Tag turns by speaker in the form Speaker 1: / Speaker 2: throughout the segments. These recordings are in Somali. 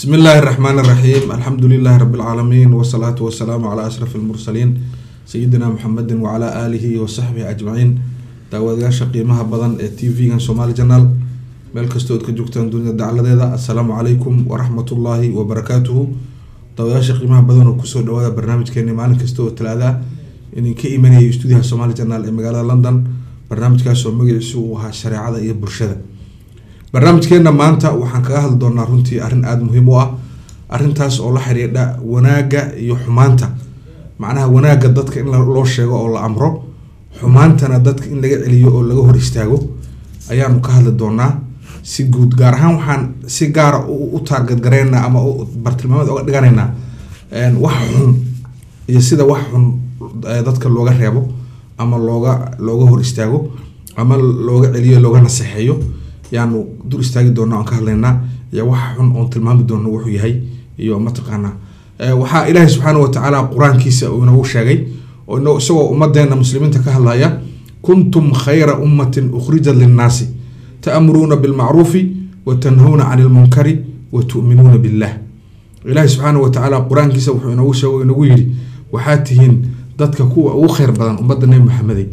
Speaker 1: bismi illaahi raxmaan iraxiim alxamdu lilaahi rabi lcaalamiin wasalaatu wasalaamu calaa ashraf almursaliin sayidina maxamedin wacalaa aalihi wa saxbihi ajmaciin daawadayaasha qiimaha badan ee t v-gan somaali janaal meel kastoo ad ka joogtaan dunida dacladeeda assalaamu calaykum waraxmatullaahi wabarakaatuhu daawadayaasha qiimaha badan oo ku soo dhawaada barnaamijkeeni maalin kasta oo talaada inin ka imanayay stuudiyaha somali janaal ee magaalada london. Barnaamijkaas oo magaciisu uu ahaa shareecada iyo bulshada barnaamijkeena maanta waxaan kaga hadli doonaa runtii arrin aada muhiim u ah arrintaas oo la xiriidha wanaagga iyo xumaanta. Macnaha wanaagga dadka in loo sheego oo la amro xumaantana dadka in laga celiyo oo laga hor istaago ayaanu ka hadli doonaa. Si guud gaar ahaan waxaan si gaara u taargadgaraynaa ama bartilmaameed oga dhiganaynaa wax xun iyo sida wax xun dadka looga reebo ama looga looga hor istaago ama looga celiyo looga naseexeeyo yaanu dur istaagi doona aan ka hadlaynaa iyo wax xun oon tilmaami doono wuxuu yahay iyo mataqaanaa waxaa ilaahay subxaana watacaala qur'aankiisa uu inagu sheegay oo isagoo ummadeena muslimiinta ka hadlaya kuntum khayra ummatin ukhrijat linnaasi ta'muruuna bilmacruufi wa tanhawna cani lmunkari wa tu'minuuna billah. Ilaahay subxaana watacaala qur'aankiisa wuxuu inagu sheego inagu yidhi waxaad tihiin dadka kuwa ugu khayr badan ummadda nebi maxamedey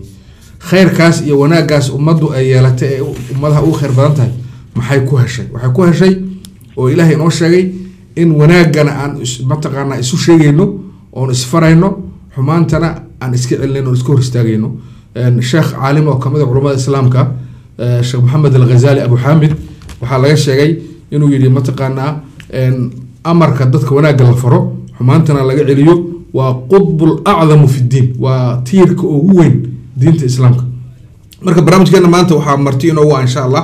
Speaker 1: khayrkaas iyo wanaaggaas ummaddu ay yeelatay ee ummadaha ugu khayr badan tahay maxay ku heshay? Waxay ku heshay oo ilaahay inoo sheegay in wanaaggana aan mataqaanaa isu sheegayno oon isfarayno xumaantana aan iska celinayn oon iska hor istaagayno. Sheekh caalim oo ka mid a culamada islaamka sheekh maxamed alghazali abu xaamid waxaa laga sheegay inuu yihi mataqaanaa amarka dadka wanaagga la faro xumaantana laga celiyo waa qudbul acdamu fi ddiin waa tiirka ugu weyn diinta islaamka. Marka barnaamijkeena maanta waxaa marti inoogu ah insha allah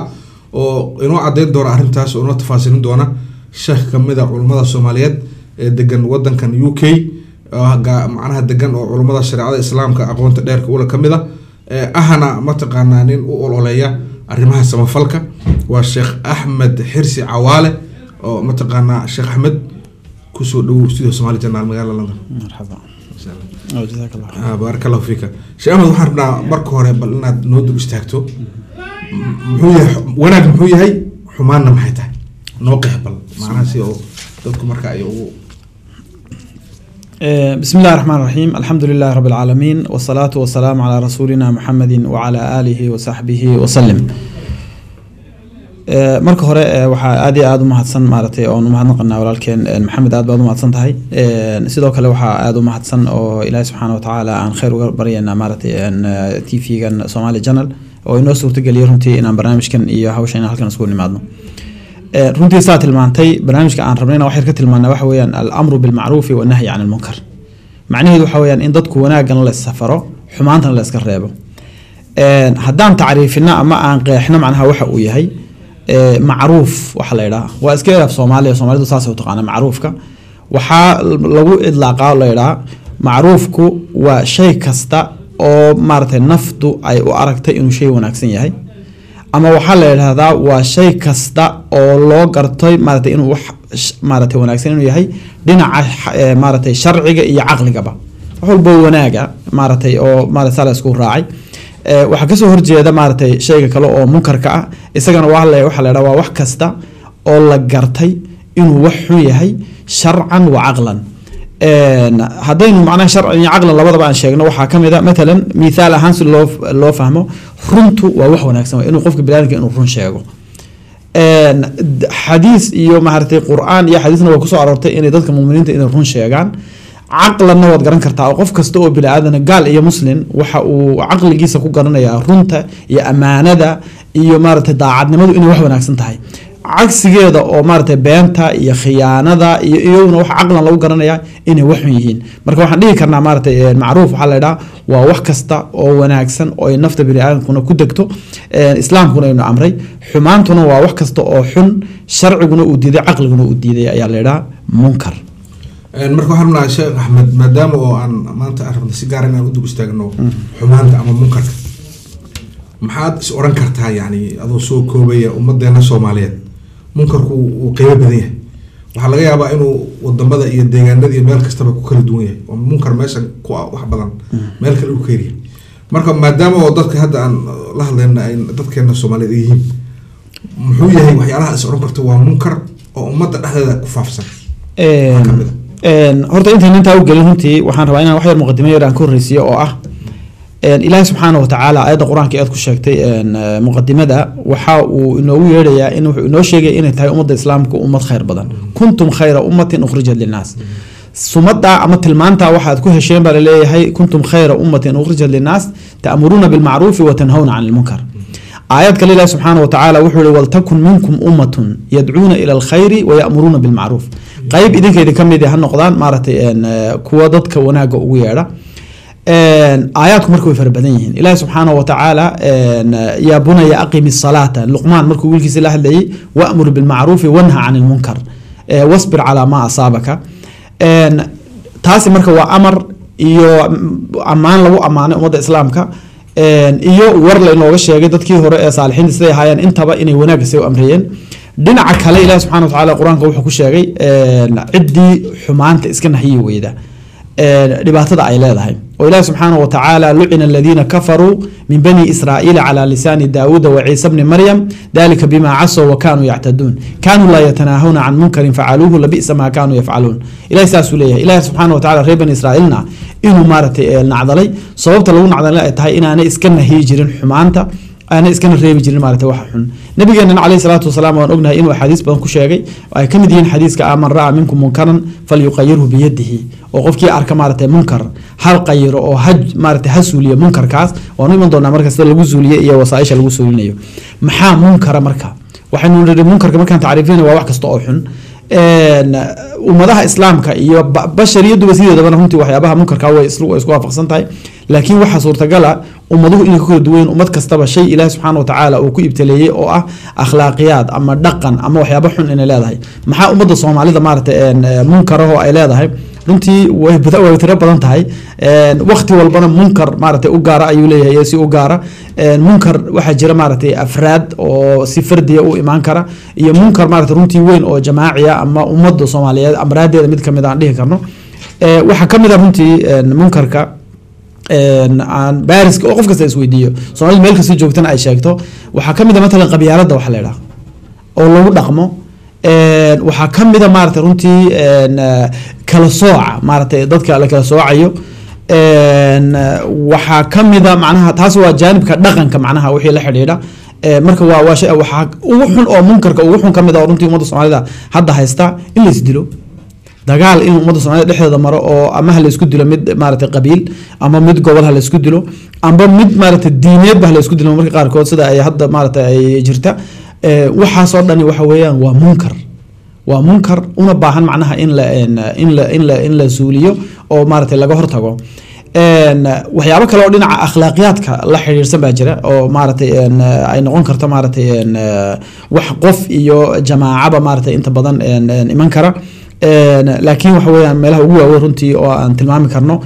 Speaker 1: oo inoo cadeyn doona arrintaas oo inoo tafaasilin doona sheekh ka mid a culamada soomaaliyeed ee degan wadankan u k macnaha degan oo culummada shareecada islaamka aqoonta dheerka ula ka mid a ahna mataqaanaa nin u ololeeya arrimaha samafalka. Waa sheekh axmed xirsi cawaale oo mataqaanaa sheekh axmed ku soo dhawow studio somali janaal magaalada london baarak allahu fiika sheekh axmed waxaan rabnaa marka hore bal inaad noo dul istaagto muxuu yahay wanaag muxuu yahay xumaanna maxay tahay noo qeex bal macnaha si oo dadku marka ay ugu
Speaker 2: بسم الله الرحمن الرحيم الحمد لله رب العالمين والصلاة والسلام على رسولنا محمد وعلى آله وصحبه وسلم marka hore waxaa aad iyo aad u mahadsan maaratay oon umahadnaqanaa walaalkeen maxamed aad baad umahadsan tahay sidoo kale waxaa aad u mahadsan oo ilaahi subxaana watacaala aan khayr uga baryaynaa maaratay t v-gan somali channel oo inoo suurtageliya runtii inaan barnaamijkan iyo hawsha inaan halkan isku nimaadno runtii saa tilmaantay barnaamijka aan rabnayna wax yar ka tilmaana waxa weeyaan alamru bilmacruufi wanahyi can ilmunkar macnaheedu waxa weyaan in dadku wanaagana la safaro xumaantana la iska reebo. Haddaan tacriifino ama aan qeexno macnaha waxa uu yahay macruuf waxa la idhaha waa iska eraaf soomaaliya soomaalidu saasay u taqaana macruufka. Waxaa lagu idlaaqa la idhaha macruufku waa shay kasta oo maaratay naftu ay u aragtay inuu shay wanaagsan yahay. Ama waxaa la yidhahdaa waa shay kasta oo loo gartay maarata inuu wax maarata wanaagsan inuu yahay dhinaca maaratay sharciga iyo caqligaba wax walbo wanaaga maaratay oo maarata saa isku raacay waxaa ka soo horjeeda maaratay shayga kale oo munkarka ah isagana la yidhaha waa wax kasta oo la gartay inuu wax xun yahay sharcan wa caqlan. Haddaynu macnaha sharcan iyo caqlan labadaba aan sheegno waxaa ka mid a matalan mithaal ahaan si loo loo fahmo runtu waa wax wanaagsan inuu qofka biniadamka inuu run sheego. Xadiis iyo maaragtay qur'aan iyo xadiisna waa ku soo aroortay inay dadka muminiinta inay run sheegaan caqlanna waad garan kartaa. Qof kasta oo bini aadana gaal iyo muslim waxa uu caqligiisa ku garanayaa runta iyo ammaanada iyo maaragtay daacadnimadu inay wax wanaagsan tahay. Cagsigeeda oo maaragtay beenta iyo khiyaanada iyo iyaguna wax caqlan lagu garanaya inay waxxun yihiin. Marka waxaan dhihi karnaa maaratay macruuf waxaa la idhaha waa wax kasta oo wanaagsan oo ay nafta bini aadamkuna ku degto islaamkuna aynu amray. Xumaantuna waa wax kasta oo xun sharciguna uu diiday caqliguna uu diiday ayaa la idhaha munkar
Speaker 1: marka waxaan rabnaa sheekh axmed maadaama oo aan maanta aan rabna si gaar inaan u dul istaagno xumaanta ama munkarka maxaad is oran kartaa yani adoo soo koobaya ummadeena soomaaliyeed? Munkarku wuu qeybo badan yahay. Waxaa laga yaabaa inuu waddamada iyo deegaanada iyo meel kastaba ku kala duwan yahay. Oo munkar meeshan ku wax badan meel kale u keeriya marka maadaama oo dadka hadda aan la hadlayna ay dadkeena soomaaliyeed ay yihiin muxuu yahay waxyaalaha is oran karta? Waa munkar oo ummadda dhexdeeda ku faafsan. Kamid
Speaker 2: een, horta intaan intaa u gelin runtii waxaan rabaa inaan wax muqadimo yar aan ka horreysiiyo oo ah ilaahi subxaana wa tacaala aayadda qur'aanka aad ku sheegtay eh, muqadimada waxa uu inoogu yeedhayaa in wuxuu inoo sheegay inay tahay ummadda islaamka ummad khayr badan. Kuntum khayra ummatin ukhrijat linnaas. Sumada ama tilmaanta waxaad ku hesheen baa la leeyahay kuntum khayra ummatin ukhrijat linnaas ta'muruuna bilmacruufi wa tanhawna can ilmunkar aayad kale ilahi subxaana wa tacaala wuxuu yihi waltakun minkum ummatun yadcuuna ila alkhayri wayamuruuna bilmacruuf qayb idinkeedi ka mid ha noqdaan eh, kuwa dadka wanaaga ugu yeedha. Aayaadku marka way fara badan yihiin. Ilaahi subxaana wa tacaala een, yaa bunaya aqimi salaata luqmaan markuu wiilkiisa la hadlayay wamur bilmacruufi wanha can ilmunkar wasbir calaa maa asaabaka. Taasi marka waa amar iyo mm, ammaan lagu ammaanay ummadda islaamka iyo war lainooga sheegay dadkii hore ee saalixiinta siday ahaayeen intaba inay wanaagga say u amriyeen dhinaca kale ilahi subxana wa tacaala qur'aanka wuxuu ku sheegay ciddii xumaanta iska nahyi weyda. Dhibaatada ay leedahay. Oo ilahi subxaana wa tacaala lucina aladiina kafaruu min bani israa'iila calaa lisaani daawuuda wa ciisa bni maryam dalika bima casow wa kanuu yactaduun. Kanuu laa yatanaahuna can munkarin facaluuhu labisa maa kanuu yafcaluun ilahi saasuu leeyahay. Ilahi subxaana wa tacala reer bani israa'iilna inuu maaragtay eh, nacdalay. Sababta lagu nacdalay ay tahay inaanay iska nahyi jirin xumaanta aanay iskana reebi jirin maaragtay waxa xun. Nabigeenana caleyhi salaatu wasalaam waan ognahay inuu axaadiis badan ku sheegay ay ka mid yihiin xadiiska ah man ra'a minkum munkaran falyuqayirhu biyadihi. Oo qofkii arka maaragtay munkar hal qayiro oo ha maaragtay ha suuliyo munkarkaas waanu iman doonaa marka sida lagu suuliyo iyo wasaaisha lagu suulinayo. Maxaa munkara marka? Waxaynu nidhi munkarka markaan tacriifinay waa wax kasta oo xun ummadaha islaamka iyo ba- bashariyaduba sideedabana runtii waxyaabaha munkarka way isku waafaqsan tahay laakiin waxaa suurtagala ummaduhu inay ku kala duwan yihiin, ummad kastaba shay ilaahi subxaana wa tacaala uu ku ibtaleeyey oo ah akhlaaqiyaad ama dhaqan ama waxyaaba xun inay leedahay. Maxaa ummadda soomaalida maaragtay munkaraho ay leedahay runtii way tiro badan tahay. Een, waqti walbana munkar maaragtay u gaara ayuu leeyahay si u gaara. Munkar waxaa jira maaragtay afraad oo si fardiya u imaan kara iyo munkar maaragtay runtii weyn oo jamaaciya ama ummadda soomaaliyeed amraadeeda mid ka mid aan dhihi karno. Waxaa ka mid a runtii een, munkarka. Aan baariska oo qof kasta isweydiiyo. Soomaalida meel kasta joogtana ay sheegto. Waxaa ka mid a matalan qabyaaladda waxa la idhaha oo lagu dhaqmo waxaa ka mid a maaragtay runtii kala sooca maaragtay dadka la kala soocayo. Waxaa ka mid a macnaha taas waa jaanibka dhaqanka macnaha wixii la xidhiidha. Marka waa waa shay waxaa ugu xun oo munkarka ugu xun ka mid a oo runtii ummadda soomaalida hadda haysta in la isdilo dagaal in ummadda soomaalida dhexdeeda maro oo ama ha la isku dilo mid maaragtay qabiil ama mid gobol ha la isku dilo amba mid maaragtay diineedba ha la isku dilo marka qaarkood sida ay hadda maaragtay ay jirta waxaasoo dhani waxa weeyaan waa munkar. Waa munkar una baahan macnaha in la suuliyo oo maaragtay laga hortago. Waxyaabo kale oo dhinaca akhlaaqiyaadka la xiriirsan baa jira oo maaragtay een, ay noqon karto eh, wax qof iyo jamaacaba maaragtay inta badan iman kara. Laakiin waxa weeyaan meelaha ugu waaweyn runtii oo aan tilmaami karno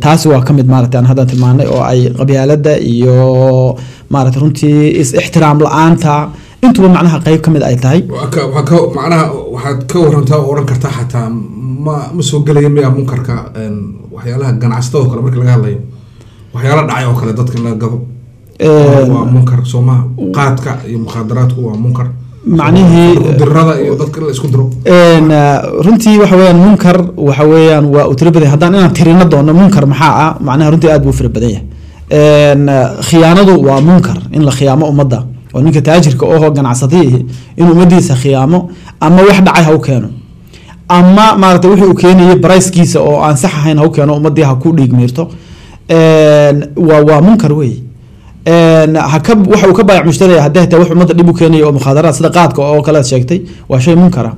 Speaker 2: taasi waa ka mid maaragtay aan hadda tilmaanay oo ay qabyaalada iyo maaragtay runtii is ixtiraam la'aanta intuba macnaha qeyb ka mid ay tahay.
Speaker 1: Macnaha waxaad ka warantaa oo oran kartaa xataa ma ma soo gelaya miyaa munkarka waxyaalaha ganacsatada oo kale marka laga hadlayo. Waxyaala dhacay oo kale dadka in laga gabo. Waa munkar soo maha qaadka iyo mukhaadaraadku waa munkar.
Speaker 2: macnihii
Speaker 1: dirada iyo dadka la isku diro
Speaker 2: runtii waxa weeyaan munkar waxa weeyaan waa uu tiro badan. Haddaan inaan tirino doono munkar maxaa ah? Macnaha runtii aad buu fara badan yahay. Khiyaanadu waa munkar in la khiyaamo ummadda oo ninka taajirka oho ganacsatayhi inuu ummadiisa khiyaamo ama wax dhacay ha u keeno. Ama maaragtay wixii uu keenayay barayskiisa oo aan sax ahayn ha u keeno ummadii ha ku dhiigmiirto waa waa munkar wey Een, ha ka waxa uu ka baayac mushtaraya haddii xitaa wax ummadda dhib u keenaya oo mukhaadaraad sida qaadka oo kale sheegtay waa shay munkara.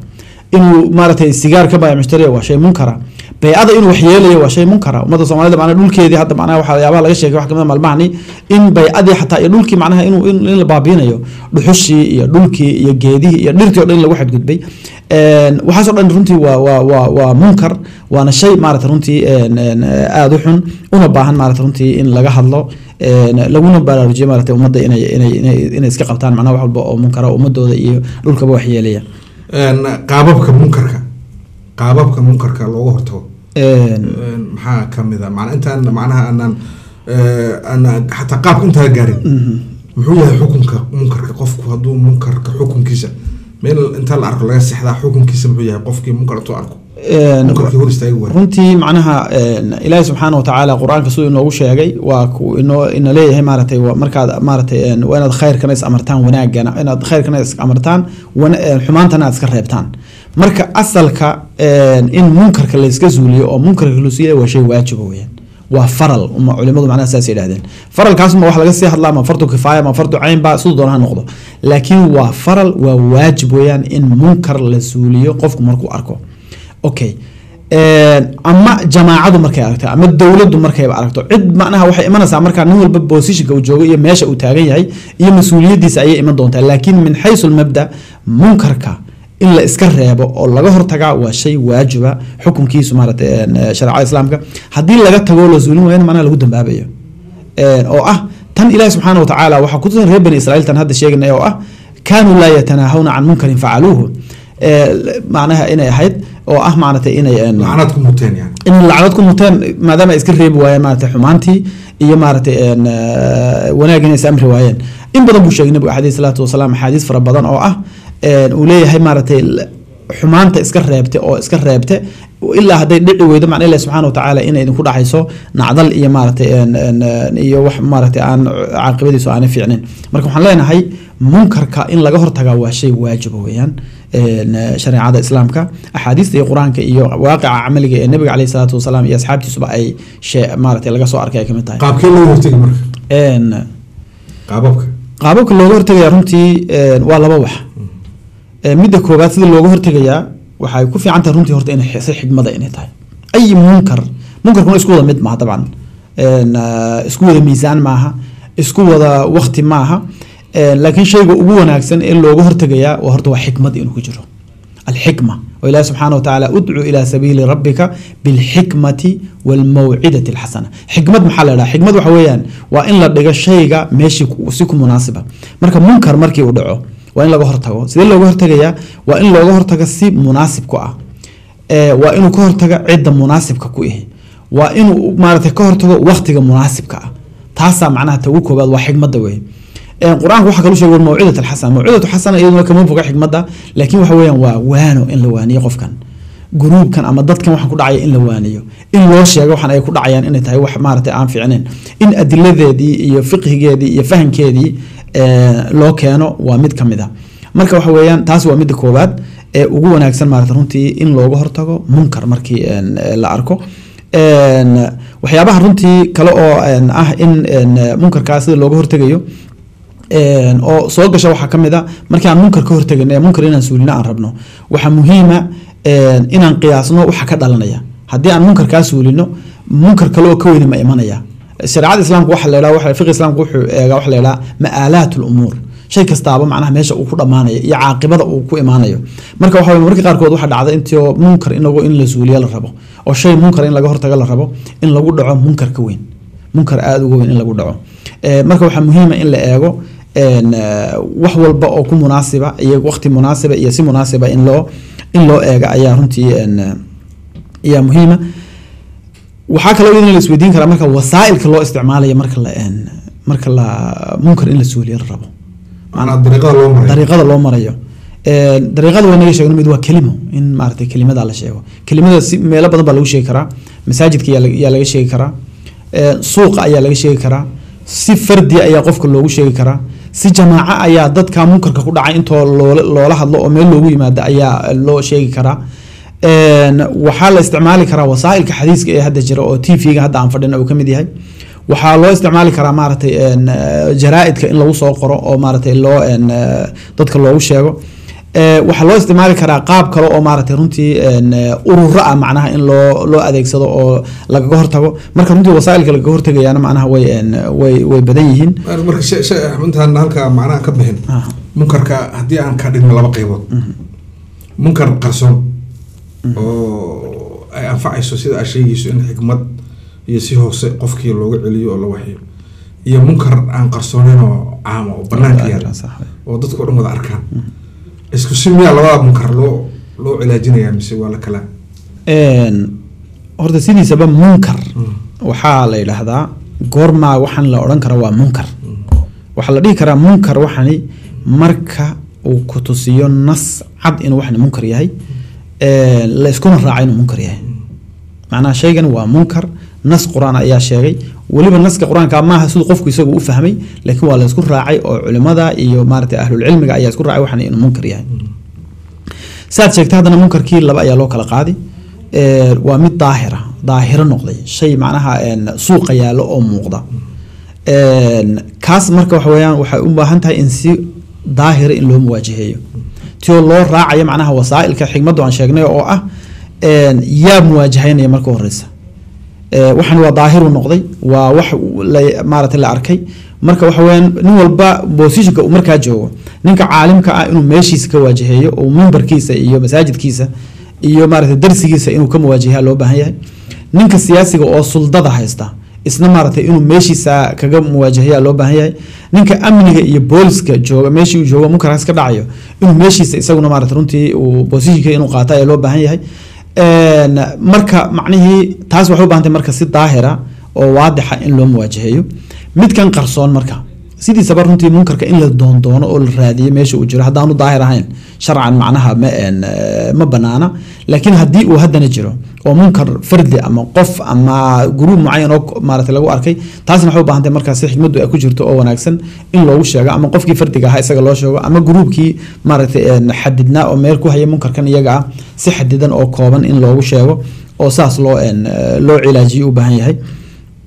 Speaker 2: Inuu maaragtay sigaar ka baayac mushtaraya waa shay munkara baycada inuu waxyeelayo waa shay munkara ummadda soomaalida macnaha dhulkeedii hadda macnaha waxyaabaha laga sheegay wax ka mid maalmahani in baycadii xataa iyo dhulkii macnaha inuu in, la baabiinayo dhuxushii iyo dhulkii iyo geedihii iyo dhirtii o dhan lagu xadgudbay. Waxaasoo dhan runtii waa waa waa waa munkar. Waana shay maarata runtii aada u xun. Una baahan maarata runtii in laga hadlo. Laguna baraarujiyo maarata ummadda inay inay inay iska qabtaan macnaha wax walba oo munkara ummadooda iyo dhulkaba waxyeelaya
Speaker 1: qaababka munkarka. Qaababka munkarka looga hortago maxaa ka mid a macna intaan macnaha aanan eh, aanan xataa qaabka intaa gaarin.
Speaker 2: Mhm.
Speaker 1: muxuu yahay xukunka munkarka qofku? Hadduu munkarka xukunkiisa meel inta la arko laga sexdaa xukunkiisa muxuu yahay qofkii munkar intuu arko?
Speaker 2: Runtii macnaha ilaahi subxaana watacaala qur'aanka siduu inoogu sheegay waa ku inoo ina leeyahay maaratay markaad maaratay inaad khayrkana is amartaan wanaagana inaad khayrkana is amartaan xumaantana aad iska reebtaan marka asalka in munkarka la iska zuuliyo oo munkarka suuliyo waa shay waajiba weyaan waa faral. Uma culimadu macnaha saas yidhahdeen faralkaasuma wax laga sii hadlaa ma fardu kifaaya ma fardu cayn ba siduu doona ha noqdo. Laakiin waa faral waa waajib weeyaan in munkar la suuliyo qofku markuu arko. Okay. Ama jamaacadu markay aragto ama dowladdu markayba aragto. Cid macnaha waxay imanaysaa markaa nin walba positionka uu joogo iyo meesha uu taagan yahay iyo mas'uuliyadiisa ayay iman doontaa. Laakiin min xaysu lmabda munkarka in la iska reebo oo laga hortagaa waa shay waajiba xukunkiisu maarata shareecada islaamka. Haddii laga tago la suulin waayana macnaha lagu dambaabayo. Oo ah tan ilaahi subxaana watacaala waxaa kutusan reer bani israiil tan hadda sheeganay oo ah kaanuu laa yatanaahawna can munkarin facaluuhu macnaha inay ahayd oo ah maaragtay inay lacnad ku muteen maadaama ay iska reebi waayeen maaragtay xumaantii iyo eh, wanaag inay is amri waayeen. In badan buu sheegay nabiga alayhi salaatu wasalaam axaadiis fara badan oo ah uu leeyahay maaragtay l- xumaanta iska reebte oo iska reebte ilaa hadday dhici weydo macna ilahi subxaana watacaala inay idinku dhaxayso nacdal iyo een, iyo wax maaragtay aan caaqibadiisu aanay fiicnin marka waxaan leenahay munkarka in laga hortagaa waa shay waajiba weeyaan shareecada islaamka. Axaadiista iyo qur'aanka iyo waaqica camaliga ee nabiga caleyhi salaatu wasalaam iyo asxaabtiisuba ay shee maaragtay laga soo arkay ay ka mid tahay.
Speaker 1: Qaabkee looga hortegi marka? Qaababka?
Speaker 2: qaababka looga hortegaya runtii waa laba wax midda koobaad sidii looga hortegayaa waxay ku fiican tahay runtii horta inay xigmada inay tahay. Ay munkar munkarkuna isku wada mid maaha dabcan. Ah, isku wada miisaan maaha isku wada wakti maaha. Laakiin shayga ugu wanaagsan ee looga hortegayaa waa horta waa xikmad inuu ku jiro. Alxikma. Oo ilaahi subxaana wa tacaala udcu ilaa sabiili rabbika bilxikmati walmawcidati alxasana xikmad maxaa la dhaha xikmad waxa weeyaan waa in la dhigo shayga meeshii si ku munaasiba. Marka munkar markii uu dhaco waa in laga hortago sidee looga hortagaya waa in looga hortago si munaasib ku ah. Waa inuu ka hortago cidda munaasibka ku yahay waa inuu maaragtay ka hortago waqtiga munaasibka ah. Taasaa macnaha ta ugu koobaad waa xigmadda weeye Een, qur'aanku waxaa kaloo sheegay mawcidat alxasana mawcidatu xasana iyaduna kama foga xigmadda laakiin waxa weeyaan waa waano in la waaniyo qofkan. Guruubkan ama dadkan waxaan ku dhacaya in la waaniyo. In loo sheego waxaan ay ku dhacayaan inay tahay wax maaragtay aan fiicnayn in adiladeedii iyo fiqhigeedii iyo fahankeedii ee, loo keeno waa mid ka mid a marka waxa weeyaan taas waa midda koowaad ee ugu wanaagsan maarata runtii in looga hortago munkar markii la arko. Waxyaabaha runtii kale oo ah in munkarkaa sida looga hortegayo oo soo gasha waxaa ka mid a markii aan munkar ka hortegin ee munkar inaan suulino aan rabno waxaa muhiima inaan qiyaasno waxa ka dhalanaya. Haddii aan munkar kaa suulino munkar kale oo ka weyni ma imanaya shareecada islaamka waxa la fiqi islaamka wuxuu eegaa waxa la ma'aalaat lumuur shay kastaaba macnaha meesha uu ku dhammaanayo iyo caaqibada uu ku imaanayo. Marka waxa marka qaarkood waxaa dhacda intio munkar in lagu in la suuliyo la rabo oo shay munkar in laga hortago la rabo in lagu dhaco munkar ka weyn. Munkar aada uga weyn in lagu dhaco. Ee, marka waxaa muhiima in la eego eh, wax walba oo ku munaasiba iyo waqti munaasiba iyo si munaasiba in loo in loo eega ayaa runtii eh, ayaa muhiima waxaa kaloo iyadana la isweydiin karaa marka wasaa'ilka loo isticmaalayo marka la marka la munkar in la suuliyo la rabo.
Speaker 1: Dariiqada loo
Speaker 2: marayo dariiqada waa inaga sheegno mid waa kelimo in maaragtay kelimada la sheego. Kelimada si meelo badan baa lagu sheegi karaa. Masaajidka yaa la- yaa laga sheegi karaa. Een, suuqa ayaa laga sheegi karaa. Si fardi ayaa qofka loogu sheegi karaa. Si jamaaco ayaa dadka munkarka ku dhacay intoo loola hadlo oo meel loogu yimaado ayaa loo sheegi karaa waxaa la isticmaali karaa wasaa'ilka xadiiska ee hadda jira oo t v-ga hadda aan fadhina uu ka mid yahay. Waxaa loo isticmaali karaa eh, jaraa'idka in lagu soo qoro oo maaragtay loo dadka loogu sheego. Ee, waxaa loo isticmaali karaa qaab kale oo maaragtay runtii ururo ah macnaha in loo loo adeegsado oo lagaga hortago. Marka runtii wasaa'ilka lagaga hortagayaana macnaha way way way badan yihiin.
Speaker 1: Marka intaan halka macnaha ka bixin. Munkarka haddii aan ka dhigno laba qaybood. Munkar qarsoon oo. Ay anfacayso sida aad sheegayso in xikmad iyo si hoose qofkii looga celiyo oo la waxyo iyo munkar aan qarsooneyn oo caama oo banaanka
Speaker 2: yaalla
Speaker 1: oo dadka o dhan wada arkaan. Isku si miyaa labada munkar loo loo cilaajinayaa mise waa la kala?
Speaker 2: Horta sidiisaba munkar. Waxaa la yidhaahdaa goormaa waxaan la odhan karaa waa munkar. Waxaa la dhihi karaa munkar waxani marka uu ku tusiyo nas cad inuu waxna munkar yahay ee, la iskuna raaca inuu munkar yahay. Macnaha shaygan waa munkar. Nas qur'aan ayaa sheegay. Weliba naska qur'aanka maaha siduu qofku isagu u fahmay laakiin waa la isku raacay oo culimada iyo maaragtay ahlulcilmiga ayaa isku raacay waxan inuu munkar yahay. Saad sheegtay haddana munkarkii laba ayaa loo kala qaaday Ee, waa mid daahira daahiro noqday. Shay macnaha suuqa yaallo oo muuqda. Kaas marka waxa weeyaan waxay u baahan tahay in si daahira in loo muwaajaheeyo tio loo raacayo macnaha wasaa'ilka xigmaddu aan sheegnay oo ah yaa muwaajahaynaya marka horeysa waxan waa daahiru noqday waa wax la maaragtay la arkay. Marka waxa weeyaan nin walba positionka uu markaa joogo ninka caalimka ah inuu meeshiisa ka waajaheeyo oo mimbarkiisa iyo masaajidkiisa iyo maaragtay darsigiisa inuu ka muwaajahaa loo baahan yahay. Ninka siyaasiga oo suldada haysta isna maaragtay inuu meeshiisa kaga muwaajahayaa loo baahan yahay ninka amniga iyo booliska jooga meeshii uu joogo munkarkaas ka dhacayo inuu meeshiisa isaguna maaragtay runtii uu positionka inuu qaato ayaa loo baahan yahay marka macnihii taas waxay u baahan tahay marka si daahira oo waadixa in loo muwaajaheeyo. Midkan qarsoon marka sidiisaba runtii munkarka in la doondoono oo la raadiyo meesha uu jiro haddaanu daahir ahayn sharcan macnaha ma eh, banaana. Laakiin haddii uu haddana jiro oo munkar fardi ama qof ama guruub mucayan oo maaragtay lagu arkay taasna waxay u baahan tahay markaa si xikmaddu ay ku jirto oo wanaagsan in loogu sheego ama qofkii fardiga ahaa isaga loo sheego ama guruubkii maaragtay xadidnaa oo meel ku haya munkarkan iyaga ah si xadidan oo kooban in loogu sheego oo saas loo loo cilaajiyo u baahan yahay.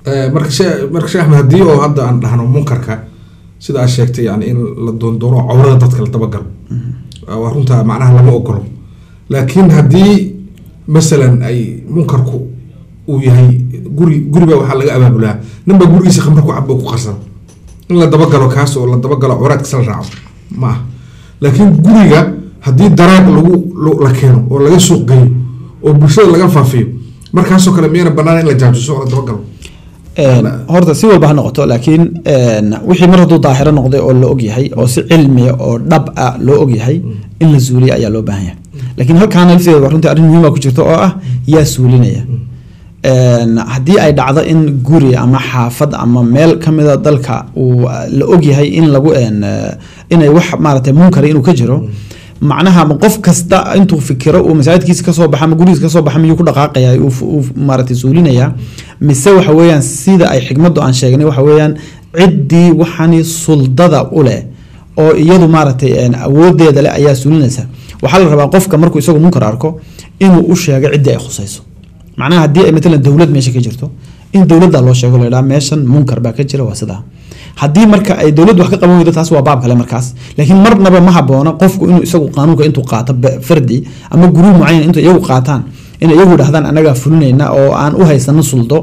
Speaker 1: Eh, marka shee marka sheekh axmed haddii oo hadda aan dhahno munkarka sida aad sheegtay yani in la doondoono cawrada dadka la dabagalo Eh, waa runta macnaha lama ogolo laakiin haddii masalan ay munkarku uu yahay guri guriba waxaa laga abaabulaa ninba gurigiisa khamro ku cabo ku qarsado in la dabagalo kaas oo la dabagalo cawraadkiisa la raaco ma aha. Laakiin guriga haddii daraag lagu la keeno oo laga suuq geeyo oo bulshada laga faafiyo markaasoo kale miyana banaan in la jaajuso oo la dabagalo
Speaker 2: horta si walba ha noqoto laakiin wixii mar hadduu daahiro noqday oo la ogyahay oo si cilmiya oo dhab ah loo ogyahay in la zuuliya ayaa loo baahan yahay. Laakiin halkaana lafteeda waa runtii arrin muhiima ku jirta oo ah yaa suulinaya. Haddii ay dhacdo in guri ama xaafad ama meel kamida dalka uu ah, la ogyahay in lagu eh, inay wax maaragtay munkara inuu ka jiro macnaha ma qof kasta intuu fikiro uu masaajidkiisa ka soo baxa ama gurigiisa ka soo baxa miyuu ku dhaqaaqaya uu maaragtay suulinaya mise waxa weeyaan sida ay xikmaddu aan sheegnay waxa weeyaan ciddii waxani suldada u leh oo iyadu maaragtay awoodeeda leh ayaa suulinaysa. Waxaa la rabaa qofka markuu isagu munkar arko inuu u sheego ciddii ay khusayso. Macnaha haddii ay matalan dowlad meesha ka jirto in dowladda loo sheego la yidhaha meeshan munkar baa ka jira waa sidaa haddii marka ay dowladdu wax ka qaban weydo taas waa baab kale markaas. Laakiin marnaba ma haboona qofku inuu isagu qaanuunka intuu qaato fardi ama guruub mucayan intuu iyagu qaataan. Inay iyagu dhahdaan anagaa fulinayna oo aan u haysano suldo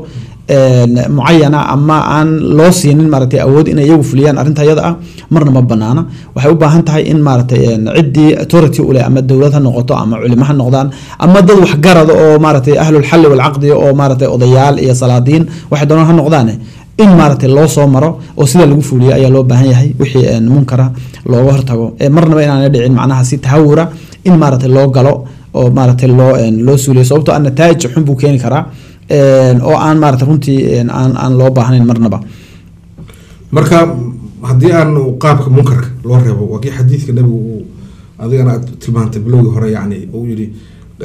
Speaker 2: mucayana ama aan loo siinin maaragtay awood inay iyagu fuliyaan arrinta iyada ah marna ma banaana. Waxay u baahan tahay in maaragtay een, ciddii authority u leh ama dowlad ha noqoto ama culimo ha noqdaan ama dad waxgarada oo maaragtay ahlulxalli walcaqdi oo maaragtay odayaal iyo salaadiin waxay doonaan ha noqdaane in maaragtay loo soo maro oo sida lagu fuliyo ayaa loo baahan yahay wixii een, munkara looga hortago. Ee marnaba inaanay dhicin macnaha si tahawura in maaragtay loo galo oo maaragtay loo een, loo suuliyo. Sababtoo ah nataa'ij xun buu keeni karaa oo aan maaragtay runtii aan aan loo baahnayn marnaba.
Speaker 1: Marka haddii aan qaabka munkarka loo reebo waa kii xadiidka nabigu uu adigana aad tilmaantay bilowgii hore yani uu yidhi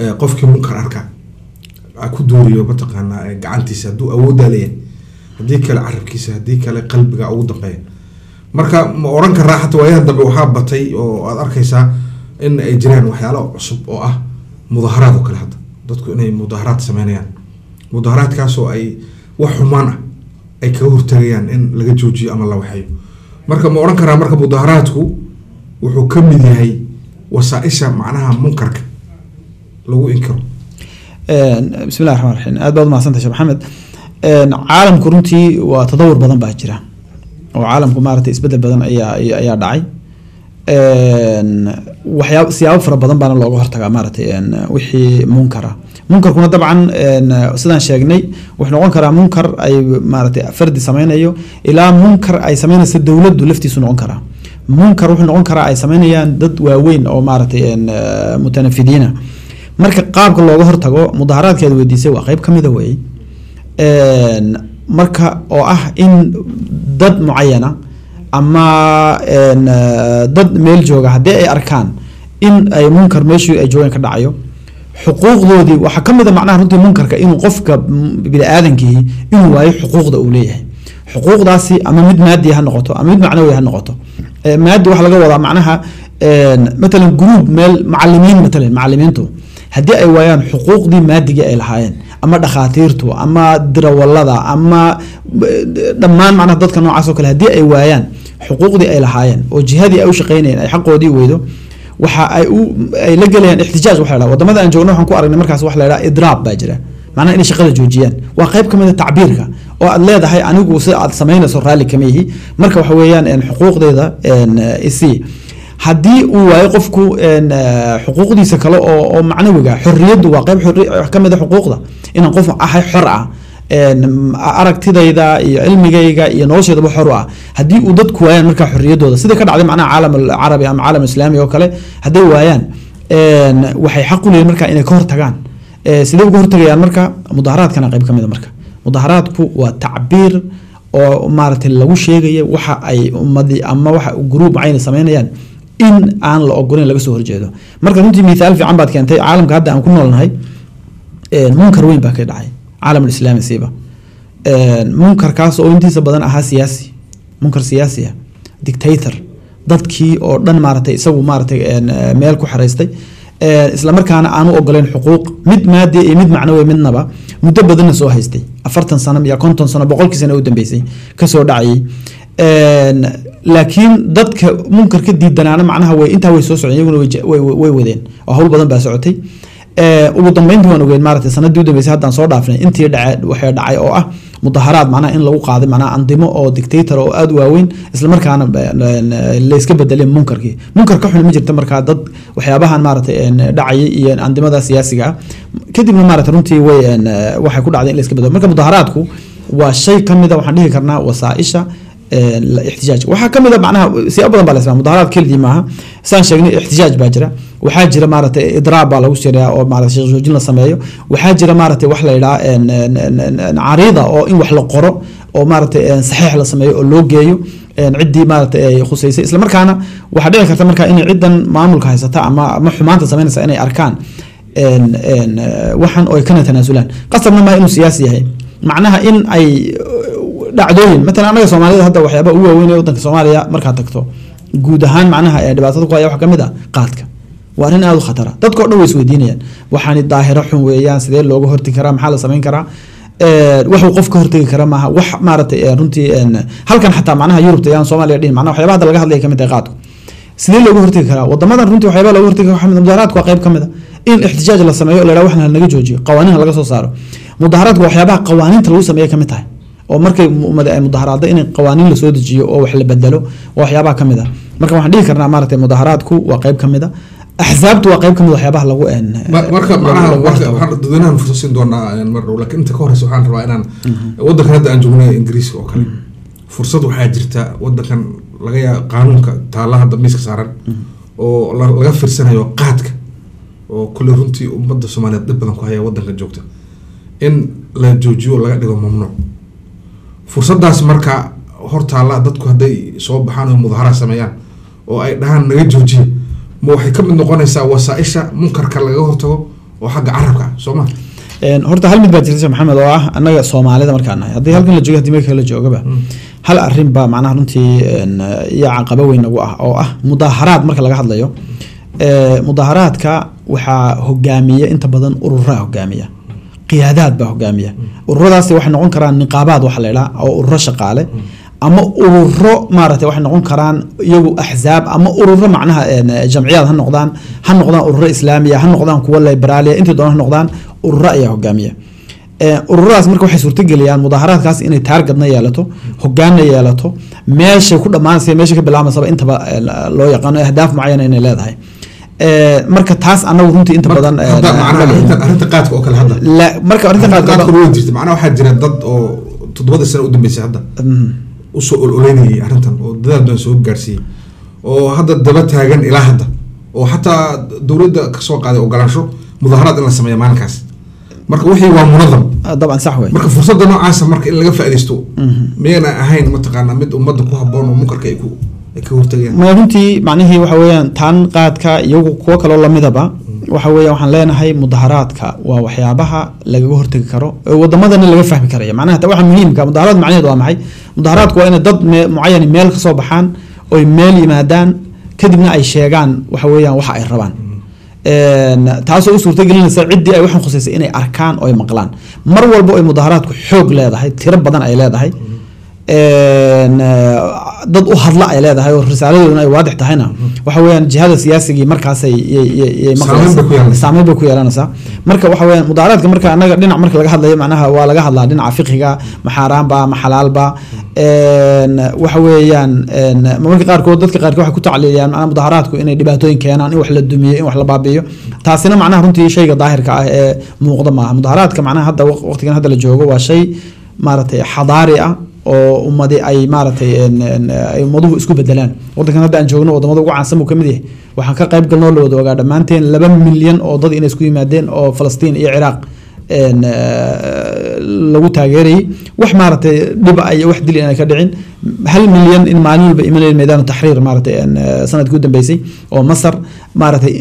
Speaker 1: eh, qofkii munkar arka ha ku dooriyo mataqaanaa eh, gacantiisa hadduu awooddaa leeyahay haddii kale carabkiisa haddii kale qalbiga ugu dambeeya. Marka ma oran karaa xataa waayahan dambe waxaa batay oo aad arkaysaa in ay jiraan waxyaalo cusub oo ah mudaharaad oo kale hadda. Dadku inay mudaharaad sameynayaan. Mudaharaadkaasoo ay wax xumaan ah ay kaga hortagayaan in laga joojiyo ama la waxeeyo. Marka ma oran karaa marka mudaharaadku wuxuu ka mid yahay wasaaisha macnaha munkarka lagu inkiro.
Speaker 2: Bismillahi raxmaan raxiim aad baad umahadsantahay sheekh maxamed caalamku runtii waa tadawur badan baa jira. Oo caalamku maaragtay isbeddel badan ayaa dhacay. Een, waxyaab siyaabo fara badan baana looga hortagaa maaragtay een, wixii munkara. Munkarkuna dabcan sidaan sheegnay wuxuu noqon karaa munkar ay maaragtay fardi sameynayo ilaa munkar ay sameynayso dowladdu laftiisu noqon karaa. Munkar wuxuu noqon karaa ay sameynayaan dad waaweyn oo maaragtay een, mutanafidiina marka qaabka looga hortago mudaharaadkeeda weydiisay waa qeyb ka mida wey Een, marka oo ah in dad mucayana ama eh, dad meel jooga haddii ay arkaan in ay munkar meeshii ay joogeen ka dhacayo xuquuqdoodii waxaa ka mid a macnaha runtii munkarka inuu qofka bini-aadankii inuu waayo xuquuqda uu leeyahay. Xuquuqdaasi ama mid maadi ha noqoto ama mid macnawi ha noqoto. Eh, maadi waxaa laga wadaa macnaha matalan gruub meel macalimiin matalan macalimiintu haddii ay waayaan xuquuqdii maadigii ay lahaayeen ama dhakhaatiirtu ama dirawallada ama eh, dhammaan macnaha dadka noocaas oo kale haddii ay waayaan xuquuqdii ay lahaayeen oo jihadii ay u shaqaynayeen ay xaqoodii weydo waxa ay u ay la gelayaan ixtijaaj waxa la dhaha waddamada aan joogno waxaan ku aragnay markaas waxa la dhaha idraab baa jira. Macnaha inay shaqada joojiyaan. Waa qayb ka mid a tacbiirka oo aad leedahay anigu sida aad samaynayso raalli kama yihi marka waxa weeyaan xuquuqdeeda isii haddii uu waayo qofku eh, xuquuqdiisa kale oo macnawiga xorriyaddu waa qayb xorri- ka mid a xuquuqda inaan qof ahay xor ah aragtidayda iyo cilmigayga iyo nolosheedaba xor u ah. Haddii uu dadku waayaan markaa xorriyaddooda sida ka dhacday macnaha caalam alcarabi ama caalam islaami oo kale hadday waayaan waxay xaq u leeyihiin marka inay ka hortagaan sidee uga hortagayaan marka mudaharaadkana qayb ka mid marka. Mudaharaadku waa tacbiir oo maaragtay lagu sheegaya waxa ay ummadi ama waxa gruub macayna sameynayaan in aan la ogolayn laga soo horjeedo. Marka runtii mithaal fiican baad keentay caalamka hadda aan ku noolnahay munkar weyn baa ka dhacay caalam alislaami siiba munkarkaas oo intiisa badan ahaa siyaasi. Munkar siyaasi ah dictator. Dadkii oo dhan maaragtay isagu eh, meel ku xaraystay Eh, isla markaana aanu ogoleyn xuquuq. Mid maadi iyo mid macnawi midnaba muddo badanna soo haystay. Afartan sano iyo konton sano boqolkii sano u dambeysay ka soo dhacayay. Laakiin dadka munkarka diidanaana macnaha intaa way soo socdeen iyaguna way wadeen. Oo hawl badan baa socotay ugu dambeyntii waan ogeyn maaragtay sanadii u dambeysay haddaan soo dhaafnay intii dhace waxay dhacay oo ah mudaharaad macnaha in lagu qaaday macnaha andimo oo dictator oo aada waaweyn isla markaana een, la iska bedelay munkarkii. Munkar ka xun ma jirta markaa dad waxyaabahan maaragtay een, dhacayay iyo andimada siyaasiga ah. Kadibna maaragtay runtii way waxay ku dhacday in la iska bedelo marka mudaharaadku waa shay ka mid a waxaan dhihi karnaa wasaaisha ixtijaaj. Waxaa ka mid a macnaha siyaabo badan baa la ismaa mudaharaad keligii maaha. Saan sheegnay ixtijaaj baa jira waxaa jira maaragtay idraab baa lagu jiraa oo maaragtay sheekh joojin la sameeyo. Waxaa jira maaragtay wax la yidhaha cariida oo in wax la qoro oo maaragtay een, saxiix la sameeyo oo loo geeyo ciddii maaragtay ay khuseysay isla markaana waxaa dhici karta marka in ciddan maamulka haysata ama ama xumaanta sameynaysa inay arkaan waxan oo kana tanaasulaan qasabna maaha inuu siyaasi yahay. Macnaha in ay dhacdooyin matalan anaga soomaalida hadda waxyaaba ugu waaweyn ee wadanka soomaaliya markaad tagto. Guud ahaan macnaha dhibaatada ku haya waxaa ka mid ah qaadka waa arrin aada u khatara. Dadka o dhan way isweydiinayaan waxaani daahiro xun weeyaan sidee looga hortegi karaa maxaa la samayn karaa? Waxuu qof ka hortegi kara maaha. Wax maaragtay eh, runtii halkan xataa macnaha yurubta yaan soomaaliya dhihin macnaha waxyaaba hadda laga hadlaya ka mid tahay qaadku. Sidee looga hortegi karaa? Wadamadan runtii waxyaaba looga hortegi kara ah mudaharaadku waa qayb ka mid a in ixtijaaj la sameeyo oo la yidhaha waxna laga joojiyo qawaaniin laga soo saaro. Mudaharaadku waxyaabaha qawaaniinta lagu sameeya ka mid tahay. Oo markay ummada in qawaaniin la soo dejiyo oo wax la bedelo waa waxyaabaha ka mid a marka waxaan dhihi karnaa maaragtay mudaharaadku waa qayb ka mid a axsaabtu waa qayb ka mid a waxyaabaha lagu
Speaker 1: marka macnaha waxaan dadweynahan fursad siin doonaa mar dhow laakiin inta ka horeysa waxaan rabaa inaan wadankan hadda aan joognay ingiriiska oo kale. Fursad waxaa jirta wadankan laga yaa qaanuunka taalla hadda miiska saaran oo la- laga fiirsanayo qaadka oo kule runtii ummadda soomaaliyeed dhib badan ku haya wadanka joogta. In la joojiyo oo laga dhigo mamnuuc. Fursadaas marka hortaalla dadku hadday soo baxaan oo mudahara sameeyaan oo ay dhahaan naga joojiya ma waxay ka mid noqonaysaa wasaaisha munkarka laga hortago oo xagga carabka soo ma?
Speaker 2: Een, horta hal mid baa jirta sheekh maxamed oo ah annaga soomaalida markaan nahay. Haddii halkan la joogo haddii meel kale la joogaba hal arrin baa macnaha runtii iyo caqabo weyn nagu ah oo ah mudaharaad marka laga hadlayo. Ee, mudaharaadka waxaa hogaamiya inta badan ururaa hogaamiya. Qiyaadaad baa hogaamiya. Ururadaasi waxay noqon karaan niqaabaad waxa la idhaha oo ururo shaqaale ama ururo maaragtay waxay noqon karaan iyagu axzaab ama ururo macnaha jamciyaad ha noqdaan ha noqdaan ururo islaamiya ha noqdaan kuwa liberaaliya intii doona ha noqdaan ururo ayaa hogaamiya. Ururadaas marka waxay suurtageliyaan mudaharaadkaas inay taargadna yeelato hogaanna yeelato meeshay ku dhammaanaysa meesha ka bilaabmaysaba intaba ee, loo yaqaano ahdaaf mucayana inay leedahay. Ee, marka taas anagu runtii inta badan
Speaker 1: arrinta arrinta qaadka oo kale hadda.
Speaker 2: Marka arrinta qaadka
Speaker 1: way jirta macnaha waxaa jira dad oo toddobadii sano u dambeysay hadda.
Speaker 2: Mhm.
Speaker 1: U soo ololeynayay arrintan oo dadaal badan soo gaarsiiyey oo hadda daba taagan ilaa hadda oo xataa dowladda ka soo qaaday ogolaansho mudaharaad in la sameeyo maalinkaas. Marka wixii waa munadam
Speaker 2: dabcan sax wey
Speaker 1: marka fursadda noocaasa marka in laga faaidaysto miyayna ahayn mataqaana mid ummadda ku haboon oo munkarka ay ku ay ka hortagayaan
Speaker 2: maya runtii macnihii waxa weeyaan taan qaadka iyagu kuwo kaloo lamidaba waxa weeya waxaan leenahay mudaharaadka waa waxyaabaha lagaga hortegi karo wadamadana laga fahmi karaya macnaha ta waxa muhiimka mudaharaad macnaheedu waa maxay? Mudaharaadku waa inay dad mucayani meel ka soo baxaan oy meel yimaadaan kadibna ay sheegaan waxa weeyaan waxa ay rabaan. Taasoo u suurtagelinaysa ciddii ay waxaan khuseysay inay arkaan oo ay maqlaan. Mar walba ay mudaharaadku xoog leedahay tiro badan ay leedahay dad u hadla ay leedahay oo risaaladooduna ay waadix tahayna. Waxa weeyaan jihada siyaasigii markaasay
Speaker 1: Saameyn bay ku yeelanaysaa.
Speaker 2: marka waxa weeyaan mudaharaadka marka anaga dhinac marka laga hadlayo macnaha waa laga hadlaa dhinaca fiqiga ma xaaraanba ma xalaalba een, waxa weeyaan marmarka qaarkood dadka qaarkood waxay ku tacliiliyaan macnaha mudaharaadku inay dhibaatooyin keenaan in wax la dumiyo in wax la baabi'iyo. Taasina macnaha runtii shayga daahirka ah ee muuqda maaha. Mudaharaadka macnaha hadda waq- waqtigan hadda la joogo waa shay maaragtay xadaari ah oo ummadi ay maaragtay ay ummaduhu isku bedelaan wadankan hadda aan joogno waddamada ugu caansan buu ka mid yahay. Waxaan ka qayb galnoo la wada ogaa dhammaanteen laba milyan oo dad inay isku yimaadeen oo falastiin iyo ciraaq eh, lagu taageerayay. Wax maaragtay dhiba ay wax dil inay ka dhicin. Hal milyan in maalin walba imanaya meedaan taxriir maaragtay eh, sannadkii u dambeysay oo masar maaragtay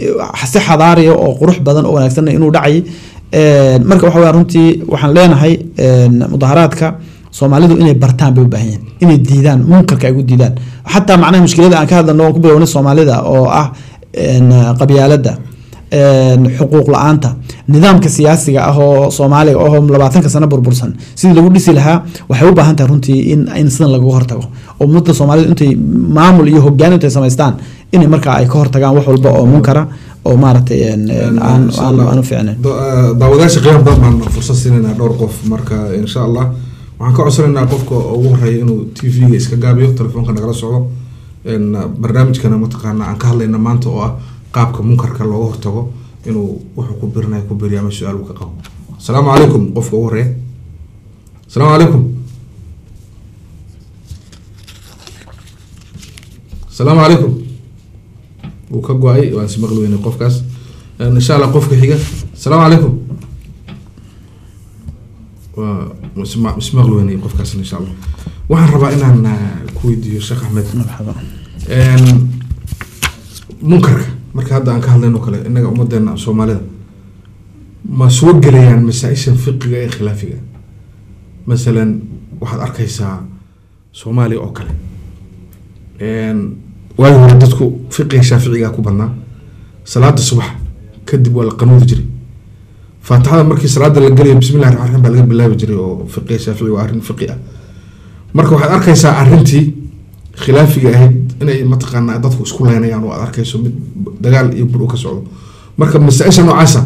Speaker 2: si xadaariya oo qurux badan oo wanaagsan inuu dhacay. Marka waxa weya runtii waxaan leenahay een, mudaharaadka soomaalidu inay bartaan bay u baahan yihiin inay diidaan munkarka ay ku diidaan. Xataa macnaha mushkilada aan ka hadlano oo ku bilownay soomaalida oo ah een, xuquuq la'aanta. Nidaamka siyaasiga ah oo soomaaliga oo labaatanka sano burbursan sidii lagu dhisi lahaa waxay u baahan tahay runtii in sidan lagaga hortago. Oo ummadda soomaalidu intay maamul iyo hogaan intay samaystaan inay markaa ay ka hortagaan wax walba oo munkara oo maaragtay aan u fiicnayn.
Speaker 1: Eh, daawadayaasha qiimo badan baan fursad siinaynaa dhowr qof marka insha allah waxaan ka codsanaynaa qofka ugu horreeya inuu t v-ga iska gaabiyo telefoonka nagala socdo barnaamijkana mataqaana aan ka hadlayna maanta oo ah qaabka munkarka looga hortago inuu wuxuu ku birinayo ku biriyo ama su'aal uu ka qabo. Asalaamu calaykum qofka ugu horreeya asalaamu calaykum. Asalaamu calaykum. Wuu ka go'ay waan si maqli weynay qofkaas. Insha allah qofka xiga. Asalaamu calaykum weynay qofkaas insha allah. Waxaan rabaa inaan ah, ku weydiiyo sheekh axmed munkarka marka hadda aan ka hadlayno kale innaga ummadeena soomaalida. Ma soo gelayaan masaa-isha fiqiga ee khilaafiga? Masalan waxaad arkaysaa soomaaliya oo kale. Waagi hore dadku fiqiga shaaficiga ku badnaa. Salaada subax kadib waa la qanuudi jiray faatixada markii salaada la gelaya bismillahi raxmaan raxiim baa laga bilaabi jiray oo fiqiga shaafici waa arrin fiqi ah. Marka waxaad arkaysaa arrintii khilaafiga ahayd inay mataqaanaa dadku isku leynayaan oo aad arkayso mid dagaal iyo bur u ka socdo. Marka masaa-isha noocaasa